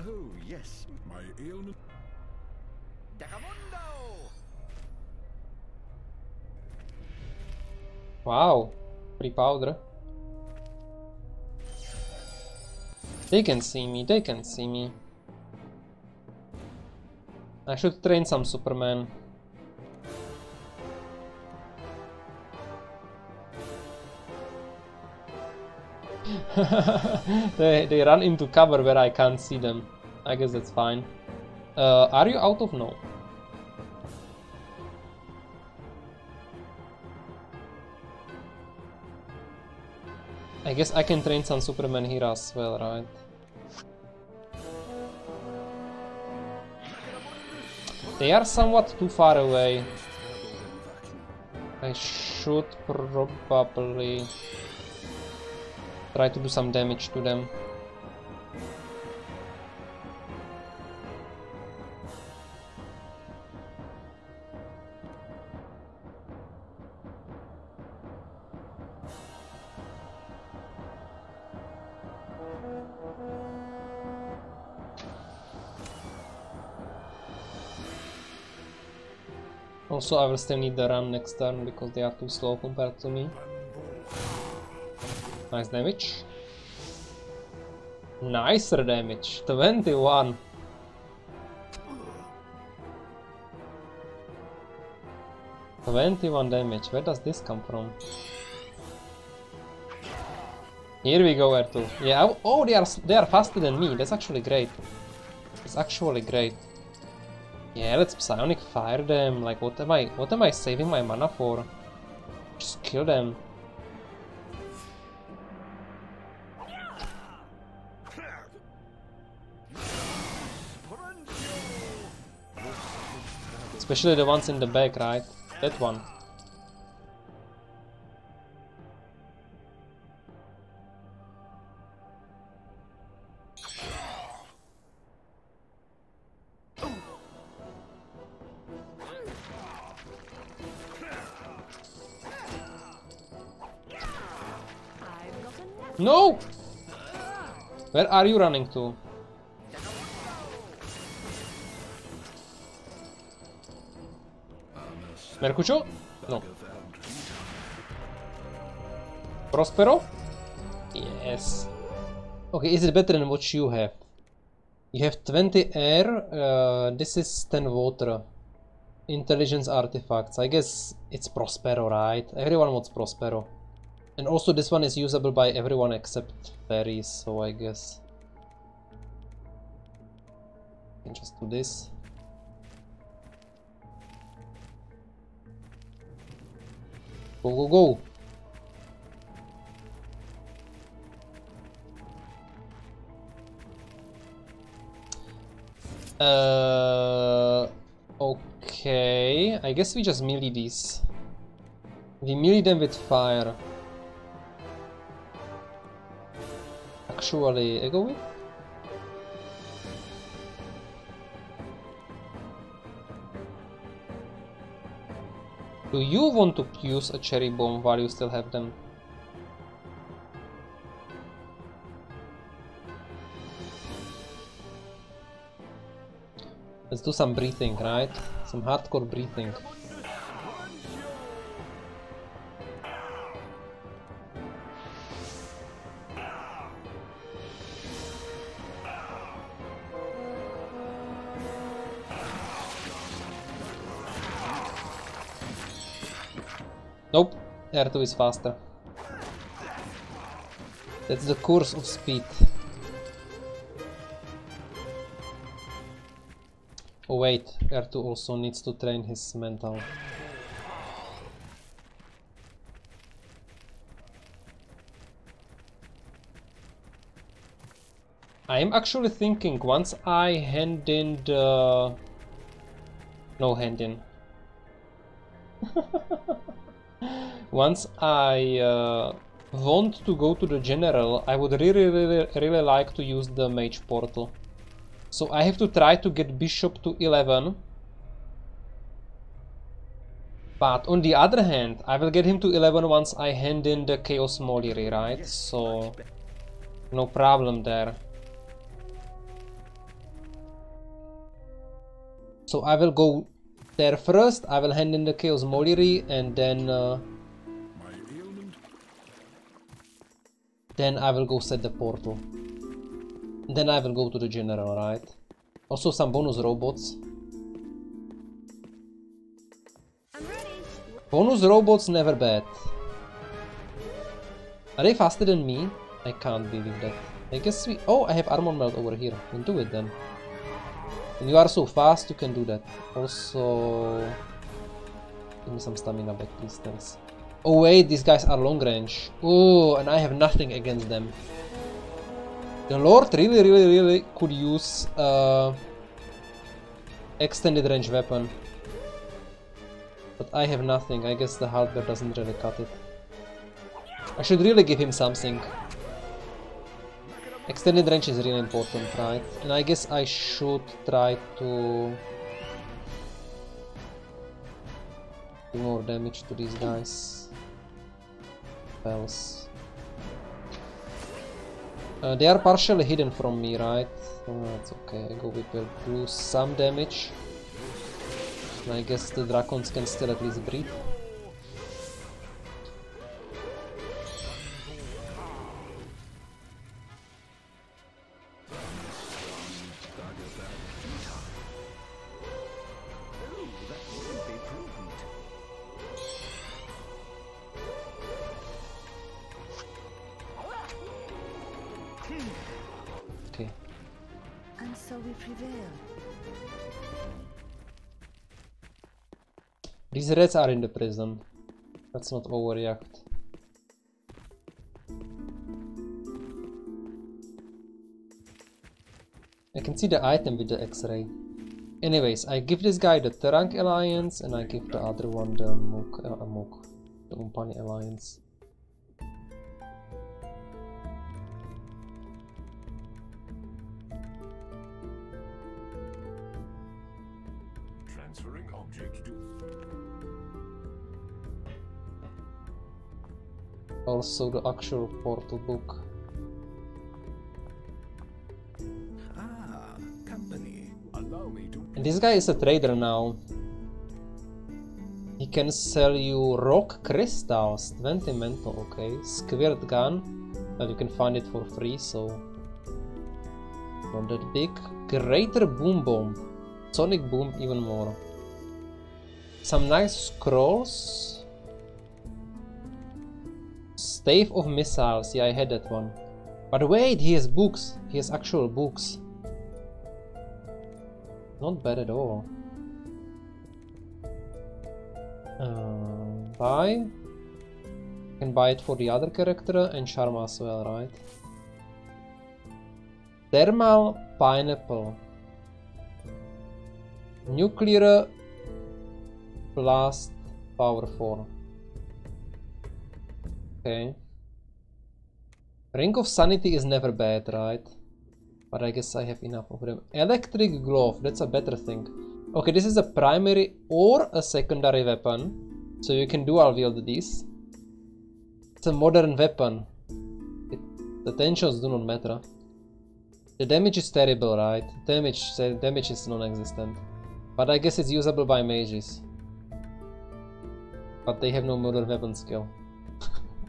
Oh, yes, my ailment. Wow, free powder. They can see me, they can see me. I should train some Superman. they, they run into cover where I can't see them. I guess that's fine. Uh, are you out of no? I guess I can train some Superman here as well, right? They are somewhat too far away. I should probably try to do some damage to them. Also, I will still need the run next turn because they are too slow compared to me. Nice damage. Nicer damage. 21. Twenty-one damage. Where does this come from? Here we go, R2. Yeah. Oh, they are they are faster than me. That's actually great. It's actually great. Yeah, let's psionic fire them. Like, what am I? What am I saving my mana for? Just kill them. Especially the ones in the back, right? That one. No! Where are you running to? Mercucho? No. Prospero? Yes. Okay, is it better than what you have? You have 20 air, uh, this is 10 water. Intelligence artifacts. I guess it's Prospero, right? Everyone wants Prospero. And also this one is usable by everyone except fairies, so I guess... I can just do this. Go, go, go! Uh, okay, I guess we just melee these. We melee them with fire. Actually, with? Do you want to use a cherry bomb while you still have them? Let's do some breathing, right? Some hardcore breathing. R2 is faster. That's the course of speed. Oh wait, R2 also needs to train his mental. I am actually thinking once I hand in the... No hand in. once I uh, want to go to the general, I would really, really, really like to use the mage portal. So I have to try to get bishop to 11. But on the other hand, I will get him to 11 once I hand in the chaos Moliri, right? So no problem there. So I will go there first, I will hand in the chaos Moliri and then uh, then I will go set the portal. Then I will go to the general, right? Also some bonus robots. Bonus robots never bad. Are they faster than me? I can't believe that. I guess we... Oh, I have armor melt over here. Then do it then. And you are so fast, you can do that. Also... Give me some stamina back, please, thanks. Oh wait, these guys are long range. Oh, and I have nothing against them. The Lord really, really, really could use uh, extended range weapon. But I have nothing. I guess the hardware doesn't really cut it. I should really give him something. Extended range is really important, right? And I guess I should try to do more damage to these guys. Spells. Uh, they are partially hidden from me, right? Oh, that's okay. I go with the do some damage. And I guess the dragons can still at least breathe. These rats are in the prison. Let's not overreact. I can see the item with the x-ray. Anyways, I give this guy the T'Rang Alliance and I give the other one the Mook, uh, Mook the Umpani Alliance. Also the actual portal book. Ah, company. Allow me to And this guy is a trader now. He can sell you rock crystals, 20 mental, okay. Squirt gun, but you can find it for free, so not that big. Greater boom bomb, sonic boom even more. Some nice scrolls. Stave of missiles, yeah I had that one. But wait, he has books, he has actual books. Not bad at all. Uh, buy. Can buy it for the other character and Sharma as well, right? Thermal pineapple. Nuclear blast power 4. Okay. Ring of sanity is never bad, right? But I guess I have enough of them. Electric glove, that's a better thing. Okay, this is a primary or a secondary weapon. So you can dual wield this. It's a modern weapon. It, the tensions do not matter. The damage is terrible, right? Damage, damage is non-existent. But I guess it's usable by mages. But they have no modern weapon skill.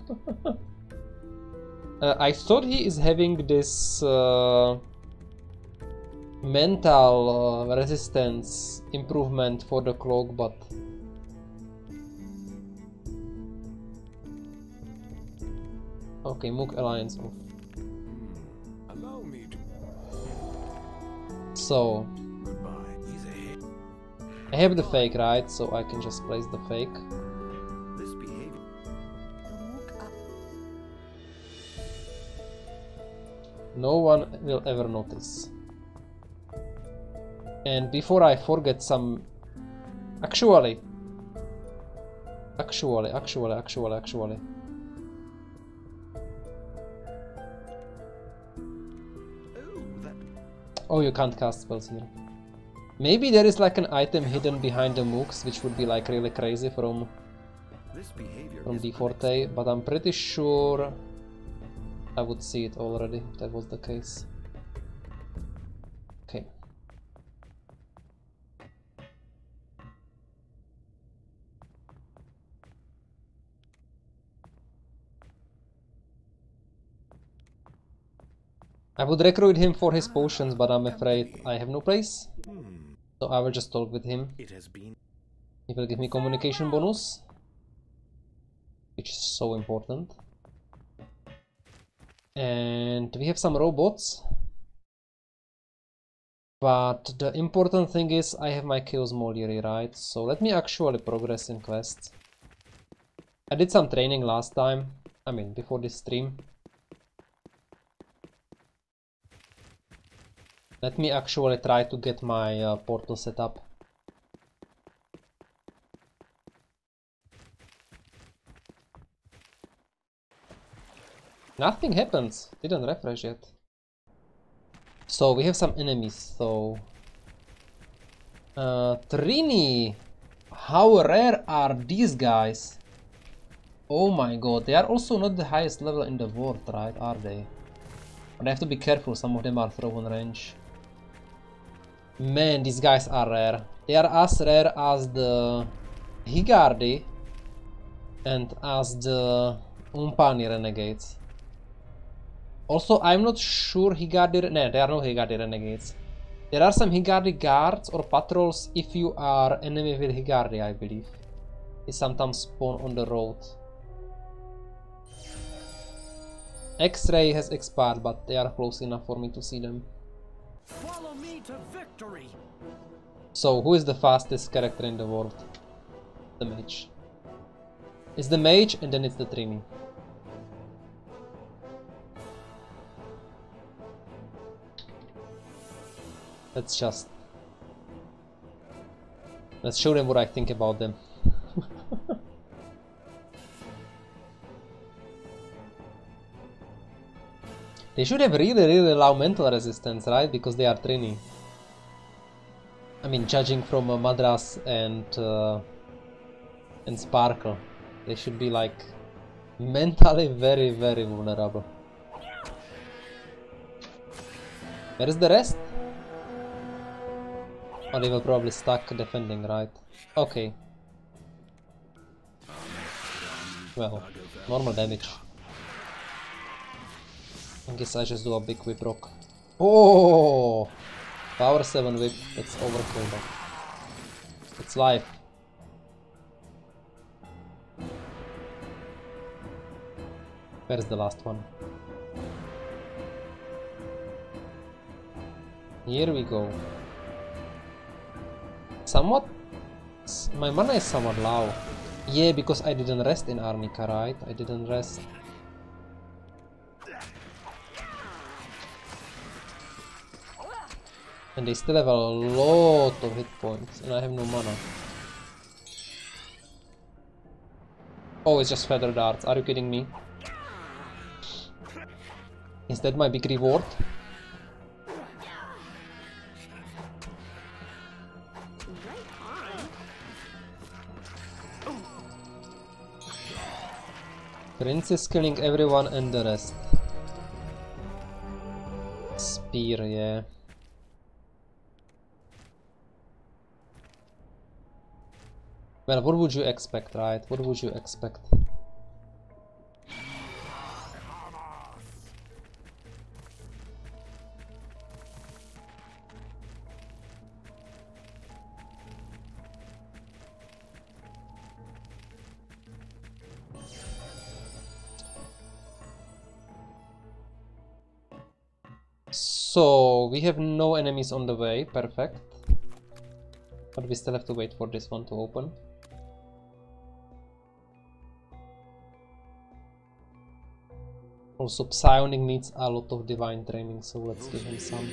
Uh, I thought he is having this uh, mental uh, resistance improvement for the cloak, but okay, Mook Alliance off. allow me to So. I have the fake, right? So I can just place the fake. No one will ever notice. And before I forget some... Actually... Actually, actually, actually, actually... Oh, Oh, you can't cast spells here. Maybe there is like an item hidden behind the mooks, which would be like really crazy from, from DFortae, but I'm pretty sure I would see it already if that was the case. Okay. I would recruit him for his potions, but I'm afraid I have no place. So I will just talk with him. It has been He will give me communication bonus. Which is so important. And we have some robots. But the important thing is I have my Chaos Moliri, right? So let me actually progress in quests. I did some training last time. I mean, before this stream. Let me actually try to get my uh, portal set up. Nothing happens. Didn't refresh yet. So we have some enemies. So uh, Trini, how rare are these guys? Oh my god, they are also not the highest level in the world, right? Are they? But I have to be careful. Some of them are thrown range. Man, these guys are rare. They are as rare as the Higardi and as the Umpani Renegades. Also, I'm not sure Higardi... No, there are no Higardi Renegades. There are some Higardi guards or patrols if you are enemy with Higardi, I believe. They sometimes spawn on the road. X-ray has expired, but they are close enough for me to see them. Follow me to victory. So, who is the fastest character in the world? The mage. It's the mage and then it's the Trini. Let's just... Let's show them what I think about them. they should have really, really low mental resistance, right? Because they are training. I mean, judging from uh, Madras and uh, and Sparkle, they should be like mentally very, very vulnerable. Where is the rest? Oh, they were probably stuck defending, right? Okay. Well, normal damage. I guess I just do a big whip rock. Oh! Power 7 whip, that's overkill but it's life. Where's the last one? Here we go. Somewhat... My mana is somewhat low. Yeah, because I didn't rest in Arnika, right? I didn't rest. And they still have a lot of hit points, and I have no mana. Oh, it's just feather darts. Are you kidding me? Is that my big reward? Prince is killing everyone and the rest. Spear, yeah. Well, what would you expect, right? What would you expect? So, we have no enemies on the way, perfect. But we still have to wait for this one to open. Also, Psionic needs a lot of divine training, so let's give him some.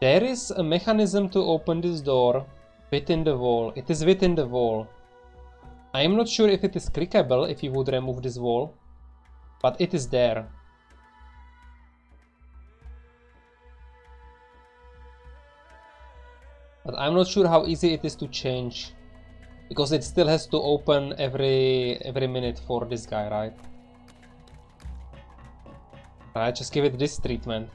There is a mechanism to open this door within the wall. It is within the wall. I am not sure if it is clickable if you would remove this wall, but it is there. But I'm not sure how easy it is to change because it still has to open every every minute for this guy, right? Right, just give it this treatment.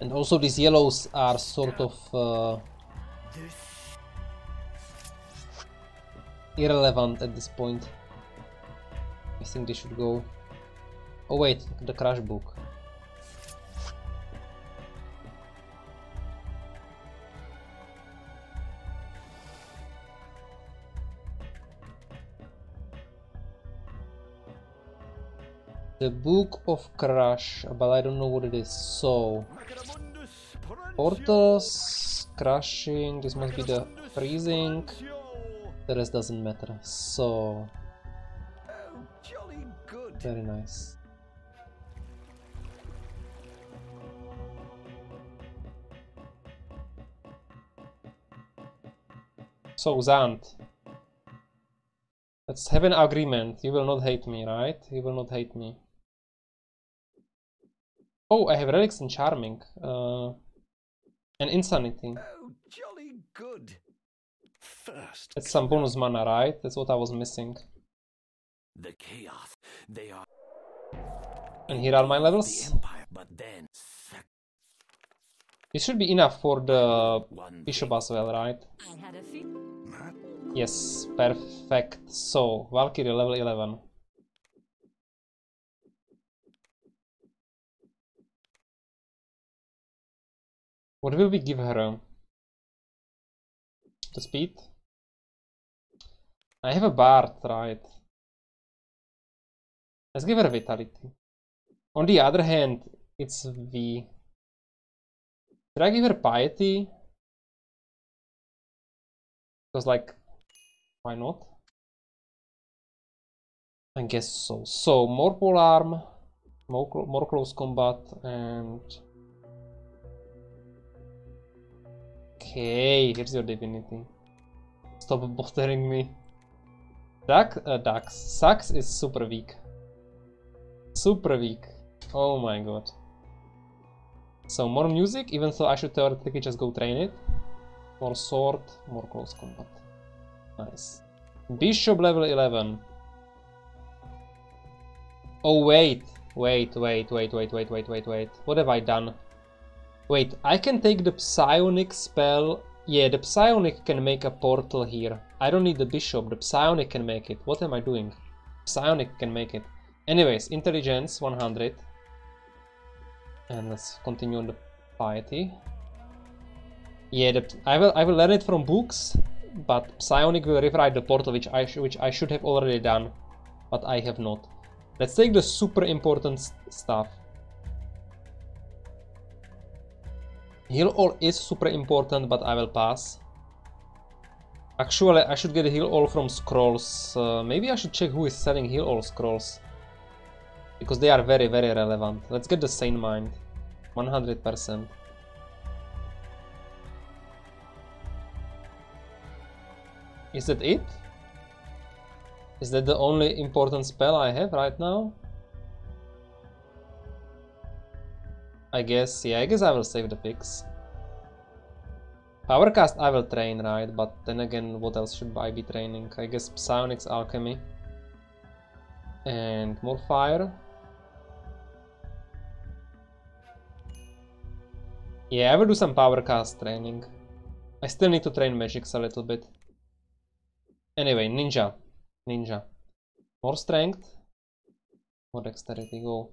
And also these yellows are sort of uh, irrelevant at this point. I think they should go. Oh wait, the crash book. The Book of Crash, but I don't know what it is. So, portals, crashing, this must be the freezing. The rest doesn't matter. So, very nice. So, Zant. Let's have an agreement. You will not hate me, right? You will not hate me. Oh, I have relics and charming. Uh, and insanity. Oh, jolly good. First, That's some bonus mana, right? That's what I was missing. the chaos. They are And here are my levels. the levels. empire, but then sec- This should be enough for the bishop as well, right? I had a. Yes, perfect. So, Valkyrie level 11. What will we give her? Um, the speed? I have a bard, right? Let's give her vitality. On the other hand, it's V. Should I give her piety? Because like why not? I guess so. So, more pole arm, more close combat, and... Okay, here's your divinity. Stop bothering me. Duck, uh, Dax. Sax is super weak. Super weak. Oh my god. So, more music, even though I should theoretically just go train it. More sword, more close combat. Nice. Bishop level 11. Oh wait, wait, wait, wait, wait, wait, wait, wait, wait. What have I done? Wait, I can take the psionic spell. Yeah, the psionic can make a portal here. I don't need the bishop, the psionic can make it. What am I doing? Psionic can make it. Anyways, intelligence 100. And let's continue on the piety. Yeah, the, I will I will learn it from books, but psionic will rewrite the portal, which I which I should have already done, but I have not. Let's take the super important s- stuff. Heal all is super important, but I will pass. Actually, I should get a heal all from scrolls. Uh, maybe I should check who is selling heal all scrolls. Because they are very, very relevant. Let's get the sane mind. 100%. Is that it? Is that the only important spell I have right now? I guess, yeah, I guess I will save the picks. Powercast I will train, right? But then again, what else should I be training? I guess Psionics Alchemy. And more fire. Yeah, I will do some Powercast training. I still need to train magics a little bit. Anyway, ninja. Ninja. More strength. More dexterity, go.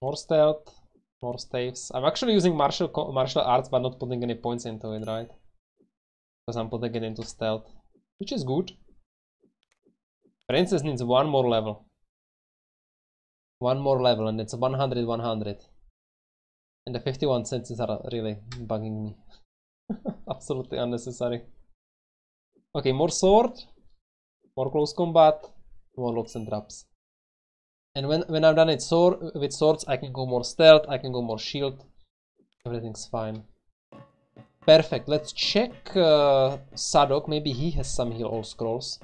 More stealth. More staves. I'm actually using martial martial arts but not putting any points into it, right? Because I'm putting it into stealth. Which is good. Princess needs one more level. One more level and it's 100 100. And the 51 cents are really bugging me. Absolutely unnecessary. Okay, more sword, more close combat, more locks and traps. And when, when I've done it sword, with swords, I can go more stealth, I can go more shield. Everything's fine. Perfect, let's check uh, Sadok, maybe he has some heal all scrolls.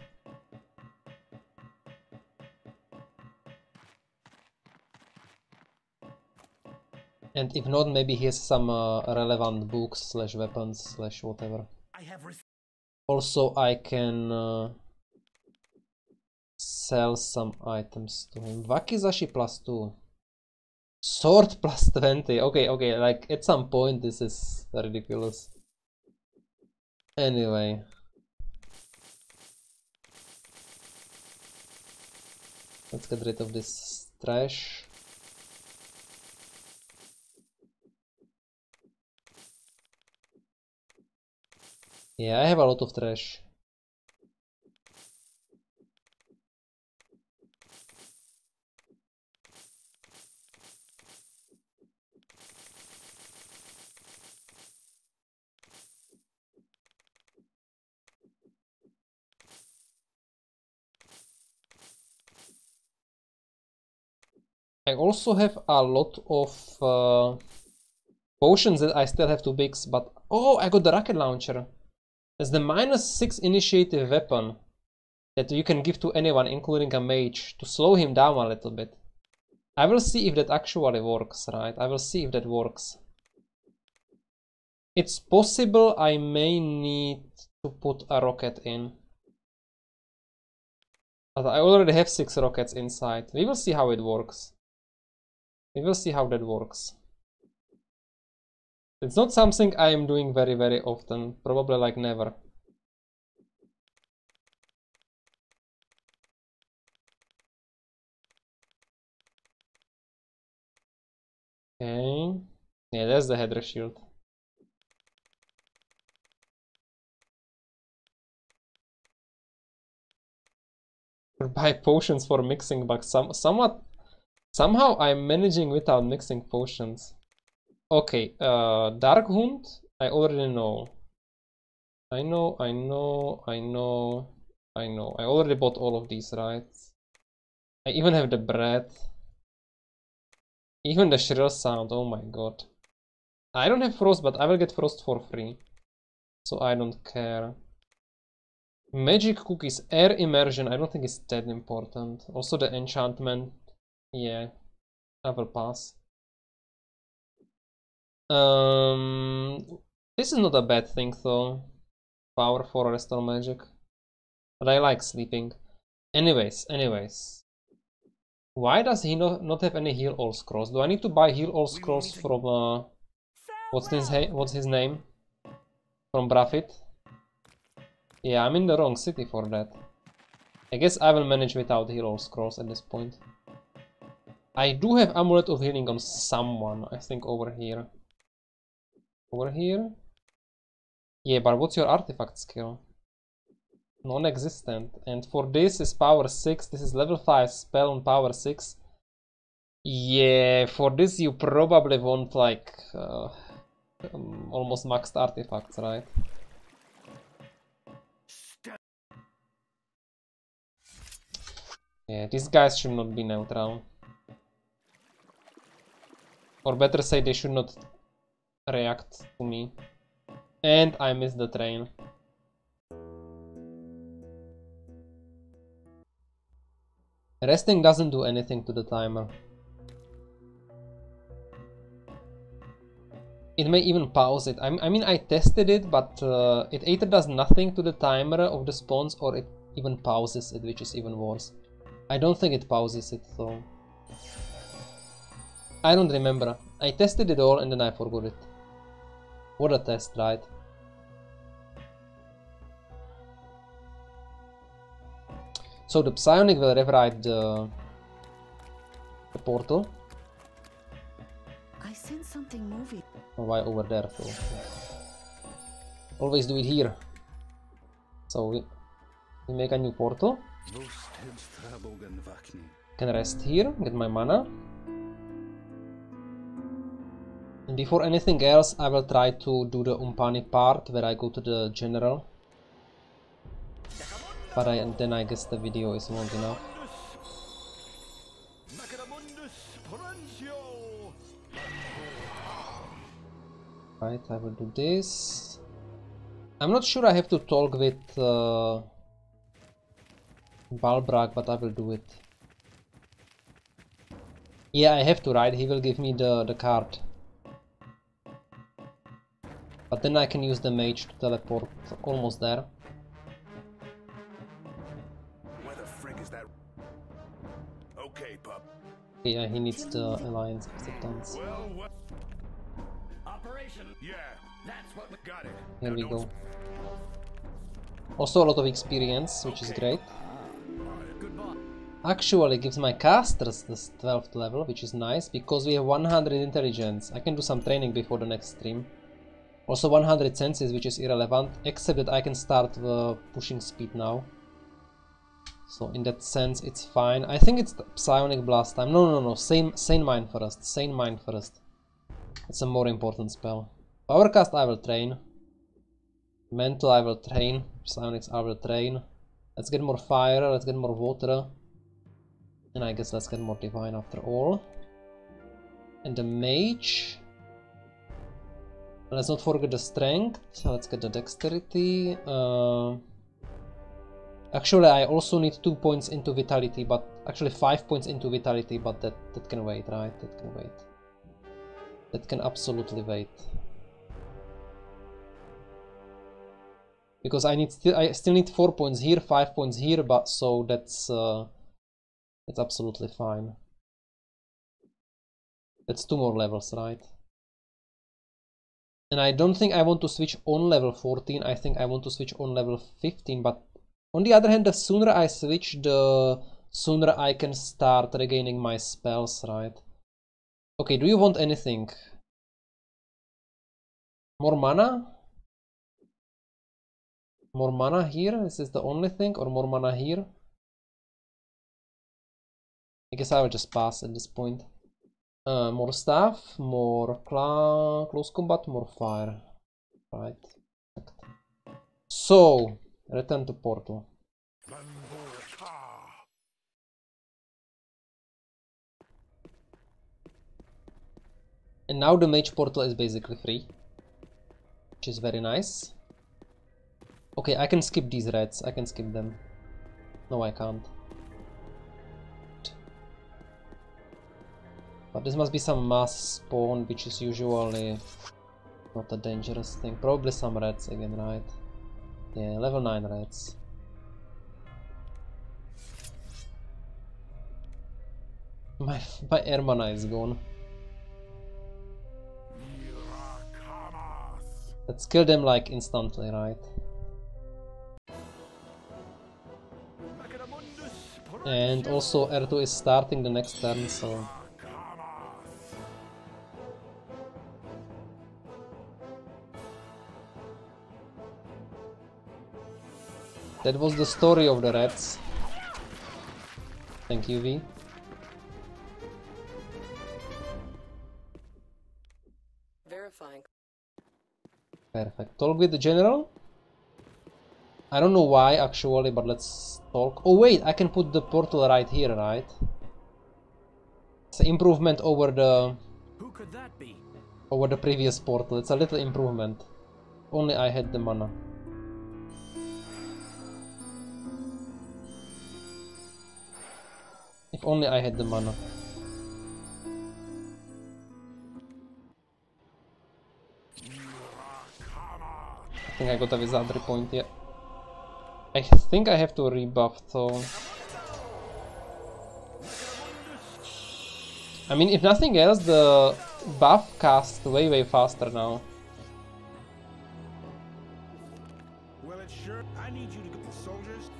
And if not, maybe he has some uh, relevant books slash weapons slash whatever. I Also, I can uh, sell some items to him. Wakizashi plus 2. Sword plus 20. Okay, okay, like at some point this is ridiculous. Anyway. Let's get rid of this trash. Yeah, I have a lot of trash. I also have a lot of uh, potions that I still have to mix, but oh, I got the rocket launcher. It's the minus 6 initiative weapon that you can give to anyone, including a mage, to slow him down a little bit. I will see if that actually works, right? I will see if that works. It's possible I may need to put a rocket in. But I already have six rockets inside. We will see how it works. We will see how that works. It's not something I am doing very very often, probably like never. Okay. Yeah, that's the heater shield. Buy potions for mixing, but some somewhat somehow I'm managing without mixing potions. Okay, uh, Dark Hunt, I already know. I know, I know, I know, I know. I already bought all of these, right? I even have the bread. Even the shrill sound, oh my god. I don't have frost, but I will get frost for free. So I don't care. Magic cookies, air immersion, I don't think it's that important. Also the enchantment, yeah, I will pass. Um, this is not a bad thing though. Power for restore magic. But I like sleeping. Anyways, anyways. Why does he not, not have any heal all scrolls? Do I need to buy heal all scrolls from uh what's his what's his name? From Brafit? Yeah, I'm in the wrong city for that. I guess I will manage without heal all scrolls at this point. I do have Amulet of Healing on someone, I think over here. Over here? Yeah, but what's your artifact skill? Non-existent. And for this is power 6, this is level 5 spell on power 6. Yeah, for this you probably want like uh, um, almost maxed artifacts, right? Yeah, these guys should not be neutral. Or better say they should not react to me. And I missed the train. Resting doesn't do anything to the timer. It may even pause it. I, I mean, I tested it, but uh, it either does nothing to the timer of the spawns or it even pauses it, which is even worse. I don't think it pauses it though. I don't remember. I tested it all and then I forgot it. What a test, right? So the psionic will rewrite the, the portal. I sense something moving. Or why over there though? Always do it here. So we, we make a new portal. Can rest here, get my mana. And before anything else, I will try to do the Umpani part where I go to the general. But I, then I guess the video is long enough. Right, I will do this. I'm not sure I have to talk with uh, Balbrag, but I will do it. Yeah, I have to, right? He will give me the, the card. But then I can use the mage to teleport almost there. Where the frick is that? Okay, pup. Yeah, he needs the alliance acceptance. Well, well. Operation. Yeah, that's what we got it. Here Now we go. Also a lot of experience, which is great. Actually gives my casters the 12th level, which is nice, because we have 100 intelligence. I can do some training before the next stream. Also 100 senses, which is irrelevant, except that I can start the pushing speed now. So in that sense, it's fine. I think it's psionic blast time. No, no, no, same, sane mind first, sane mind first. It's a more important spell. Powercast I will train. Mental I will train. Psionics I will train. Let's get more fire, let's get more water. And I guess let's get more divine after all. And the mage. Let's not forget the strength. Let's get the dexterity. Uh, Actually, I also need two points into vitality, but actually five points into vitality, but that that can wait, right? That can wait. That can absolutely wait. Because I need still I still need four points here, five points here, but so that's uh, that's absolutely fine. That's two more levels, right? And I don't think I want to switch on level 14, I think I want to switch on level 15, but on the other hand, the sooner I switch, the sooner I can start regaining my spells, right? Okay, do you want anything? More mana? More mana here? this is the only thing? Or more mana here? I guess I will just pass at this point. Uh, more staff, more close combat, more fire. Right. So, return to portal. And now the mage portal is basically free. Which is very nice. Okay, I can skip these reds. I can skip them. No, I can't. But this must be some mass spawn, which is usually not a dangerous thing. Probably some reds again, right? Yeah, level 9 reds. My, my air mana is gone. Let's kill them like instantly, right? And also R2 is starting the next turn, so... That was the story of the rats. Thank you, V. Verifying. Perfect. Talk with the general? I don't know why actually, but let's talk. Oh wait, I can put the portal right here, right? It's an improvement over the Who could that be? over the previous portal. It's a little improvement. Only I had the mana. If only I had the mana. I think I got a wizardry point, yeah. I think I have to rebuff though. I mean, if nothing else, the buff casts way way faster now. Well, it's sure. I need you to get the soldiers.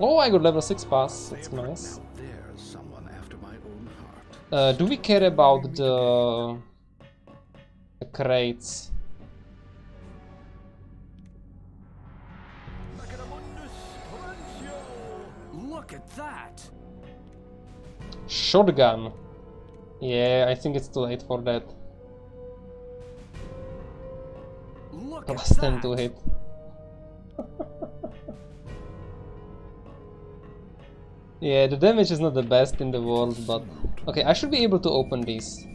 Oh, I got level 6 pass, that's nice. There's someone after my own heart. Uh, do we care about the, the crates? Look at that! Shotgun. Yeah, I think it's too late for that. Look at Plus 10 to hit. Yeah, the damage is not the best in the world, but... Okay, I should be able to open these.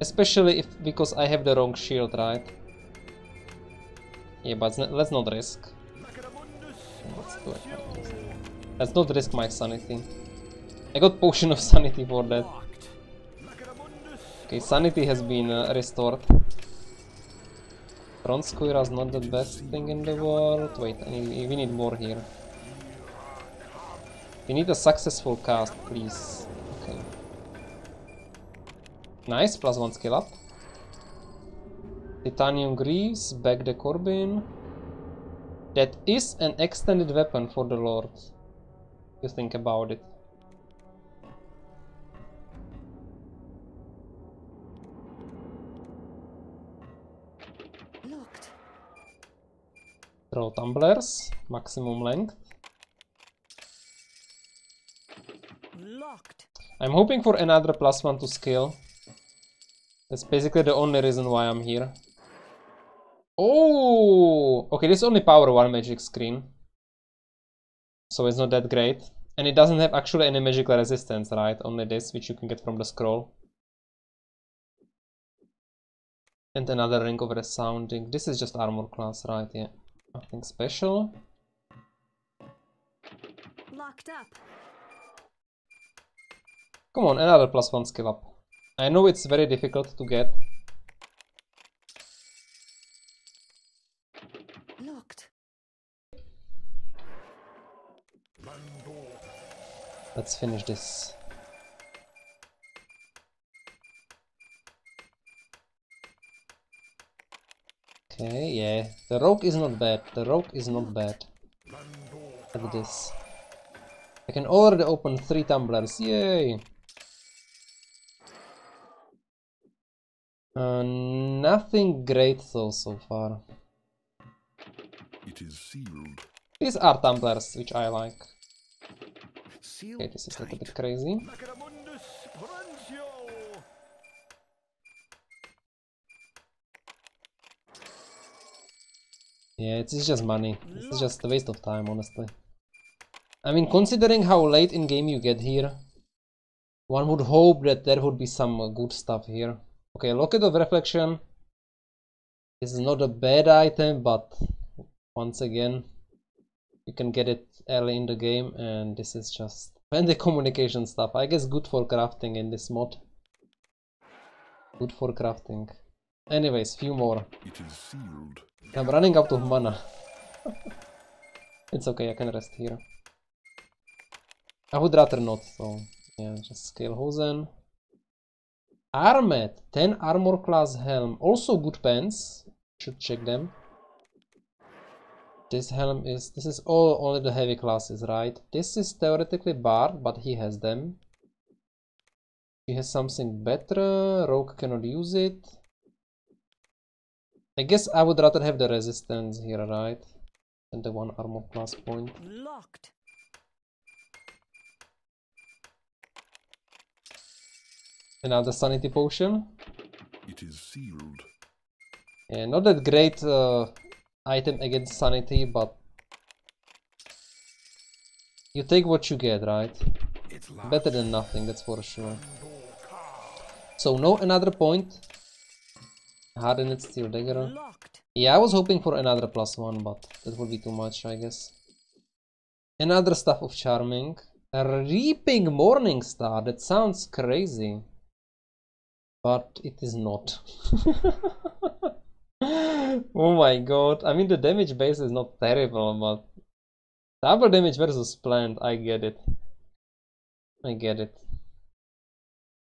Especially if because I have the wrong shield, right? Yeah, but let's not risk. Let's. Let's not risk my sanity. I got potion of sanity for that. Okay, sanity has been uh, restored. Bronze is not the best thing in the world. Wait, I need, we need more here. We need a successful cast, please. Okay. Nice, plus one skill up. Titanium Greaves, Bec de Corbin. That is an extended weapon for the Lord. You think about it. Locked. Throw tumblers, maximum length. Locked. I'm hoping for another plus one to skill. That's basically the only reason why I'm here. Oh! Okay, this only power one magic screen. So it's not that great. And it doesn't have actually any magical resistance, right? Only this, which you can get from the scroll. And another ring of resounding. This is just armor class, right? Yeah. Nothing special. Locked up. Come on, another plus one skill up. I know it's very difficult to get. Locked. Let's finish this. Okay, yeah. The rogue is not bad. The rogue is not bad. Look at this. I can already open three tumblers. Yay! Uh, nothing great though so far. It is sealed. These are tumblers, which I like. Sealed Okay, this is a little bit crazy. Yeah, it's it's just money. It's just a waste of time, honestly. I mean, considering how late in game you get here, one would hope that there would be some good stuff here. Okay, Locket of Reflection. This is not a bad item, but once again, you can get it early in the game, and this is just and the communication stuff. I guess good for crafting in this mod. Good for crafting. Anyways, few more. It is sealed. I'm running out of mana. it's okay, I can rest here. I would rather not, so yeah, just scale Hosen. Armed, 10 armor class helm, also good pants. Should check them. This helm is, this is all only the heavy classes, right? This is theoretically Bard, but he has them. He has something better, Rogue cannot use it. I guess I would rather have the resistance here, right? Than the one armor class point. Locked. Another sanity potion. It is sealed. Yeah, not that great uh, item against sanity, but you take what you get, right? It's. Better than nothing, that's for sure. So no another point. Hardened steel dagger. Locked. Yeah, I was hoping for another plus one, but that would be too much, I guess. Another stuff of charming. A reaping morning star. That sounds crazy, but it is not. oh my god! I mean, the damage base is not terrible, but double damage versus plant. I get it. I get it.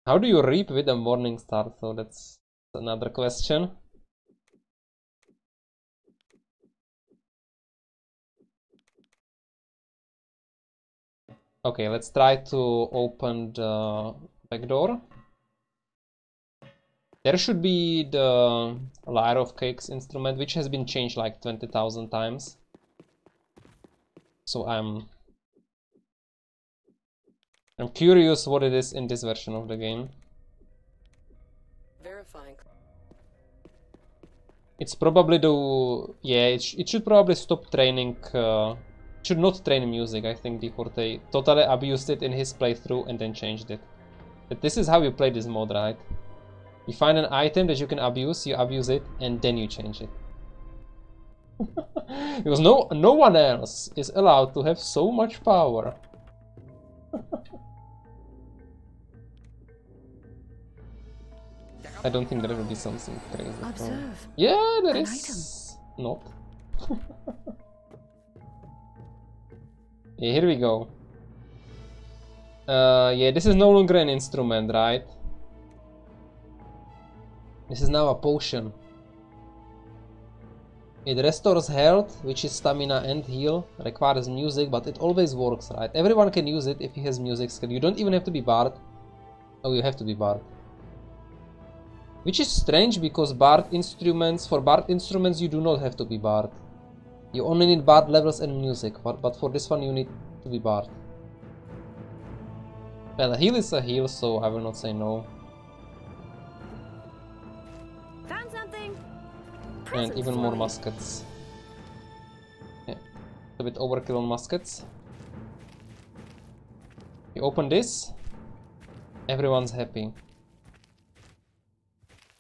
How do you reap with a morning star? So that's another question. Okay, let's try to open the back door. There should be the Lyre of Cakes instrument, which has been changed like 20,000 times. So I'm... I'm curious what it is in this version of the game. Verifying. It's probably the... Yeah, it, sh it should probably stop training... Uh, should not train music, I think DFortae totally abused it in his playthrough and then changed it. But this is how you play this mod, right? You find an item that you can abuse, you abuse it, and then you change it. because no, no one else is allowed to have so much power. I don't think there will be something crazy. Observe. Yeah, there is. Not. yeah, here we go. Uh, yeah, this is no longer an instrument, right? This is now a potion. It restores health, which is stamina and heal, requires music, but it always works, right? Everyone can use it if he has music skill. You don't even have to be bard. Oh, you have to be bard. Which is strange because bard instruments, for bard instruments you do not have to be bard. You only need bard levels and music, but, for this one you need to be bard. Well, a heal is a heal, so I will not say no. And even more muskets. Yeah, a bit overkill on muskets. You open this, everyone's happy.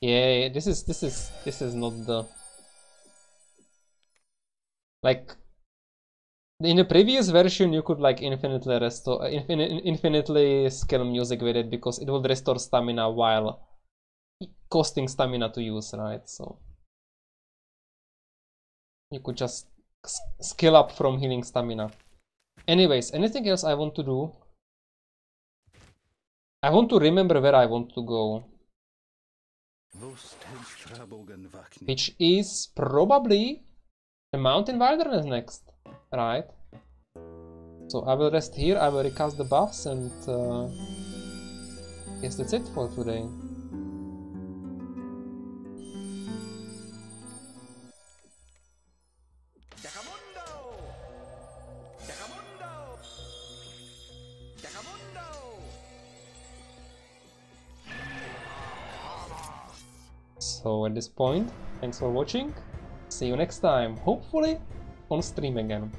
Yeah, this is this is this is not the Like in the previous version, you could like infinitely restore, uh, infin infinitely scale music with it because it would restore stamina while costing stamina to use, right? So you could just skill up from healing stamina. Anyways, anything else I want to do? I want to remember where I want to go, which is probably the mountain wilderness next, right? So I will rest here, I will recast the buffs and uh, guess that's it for today. So at this point, thanks for watching, see you next time, hopefully on stream again.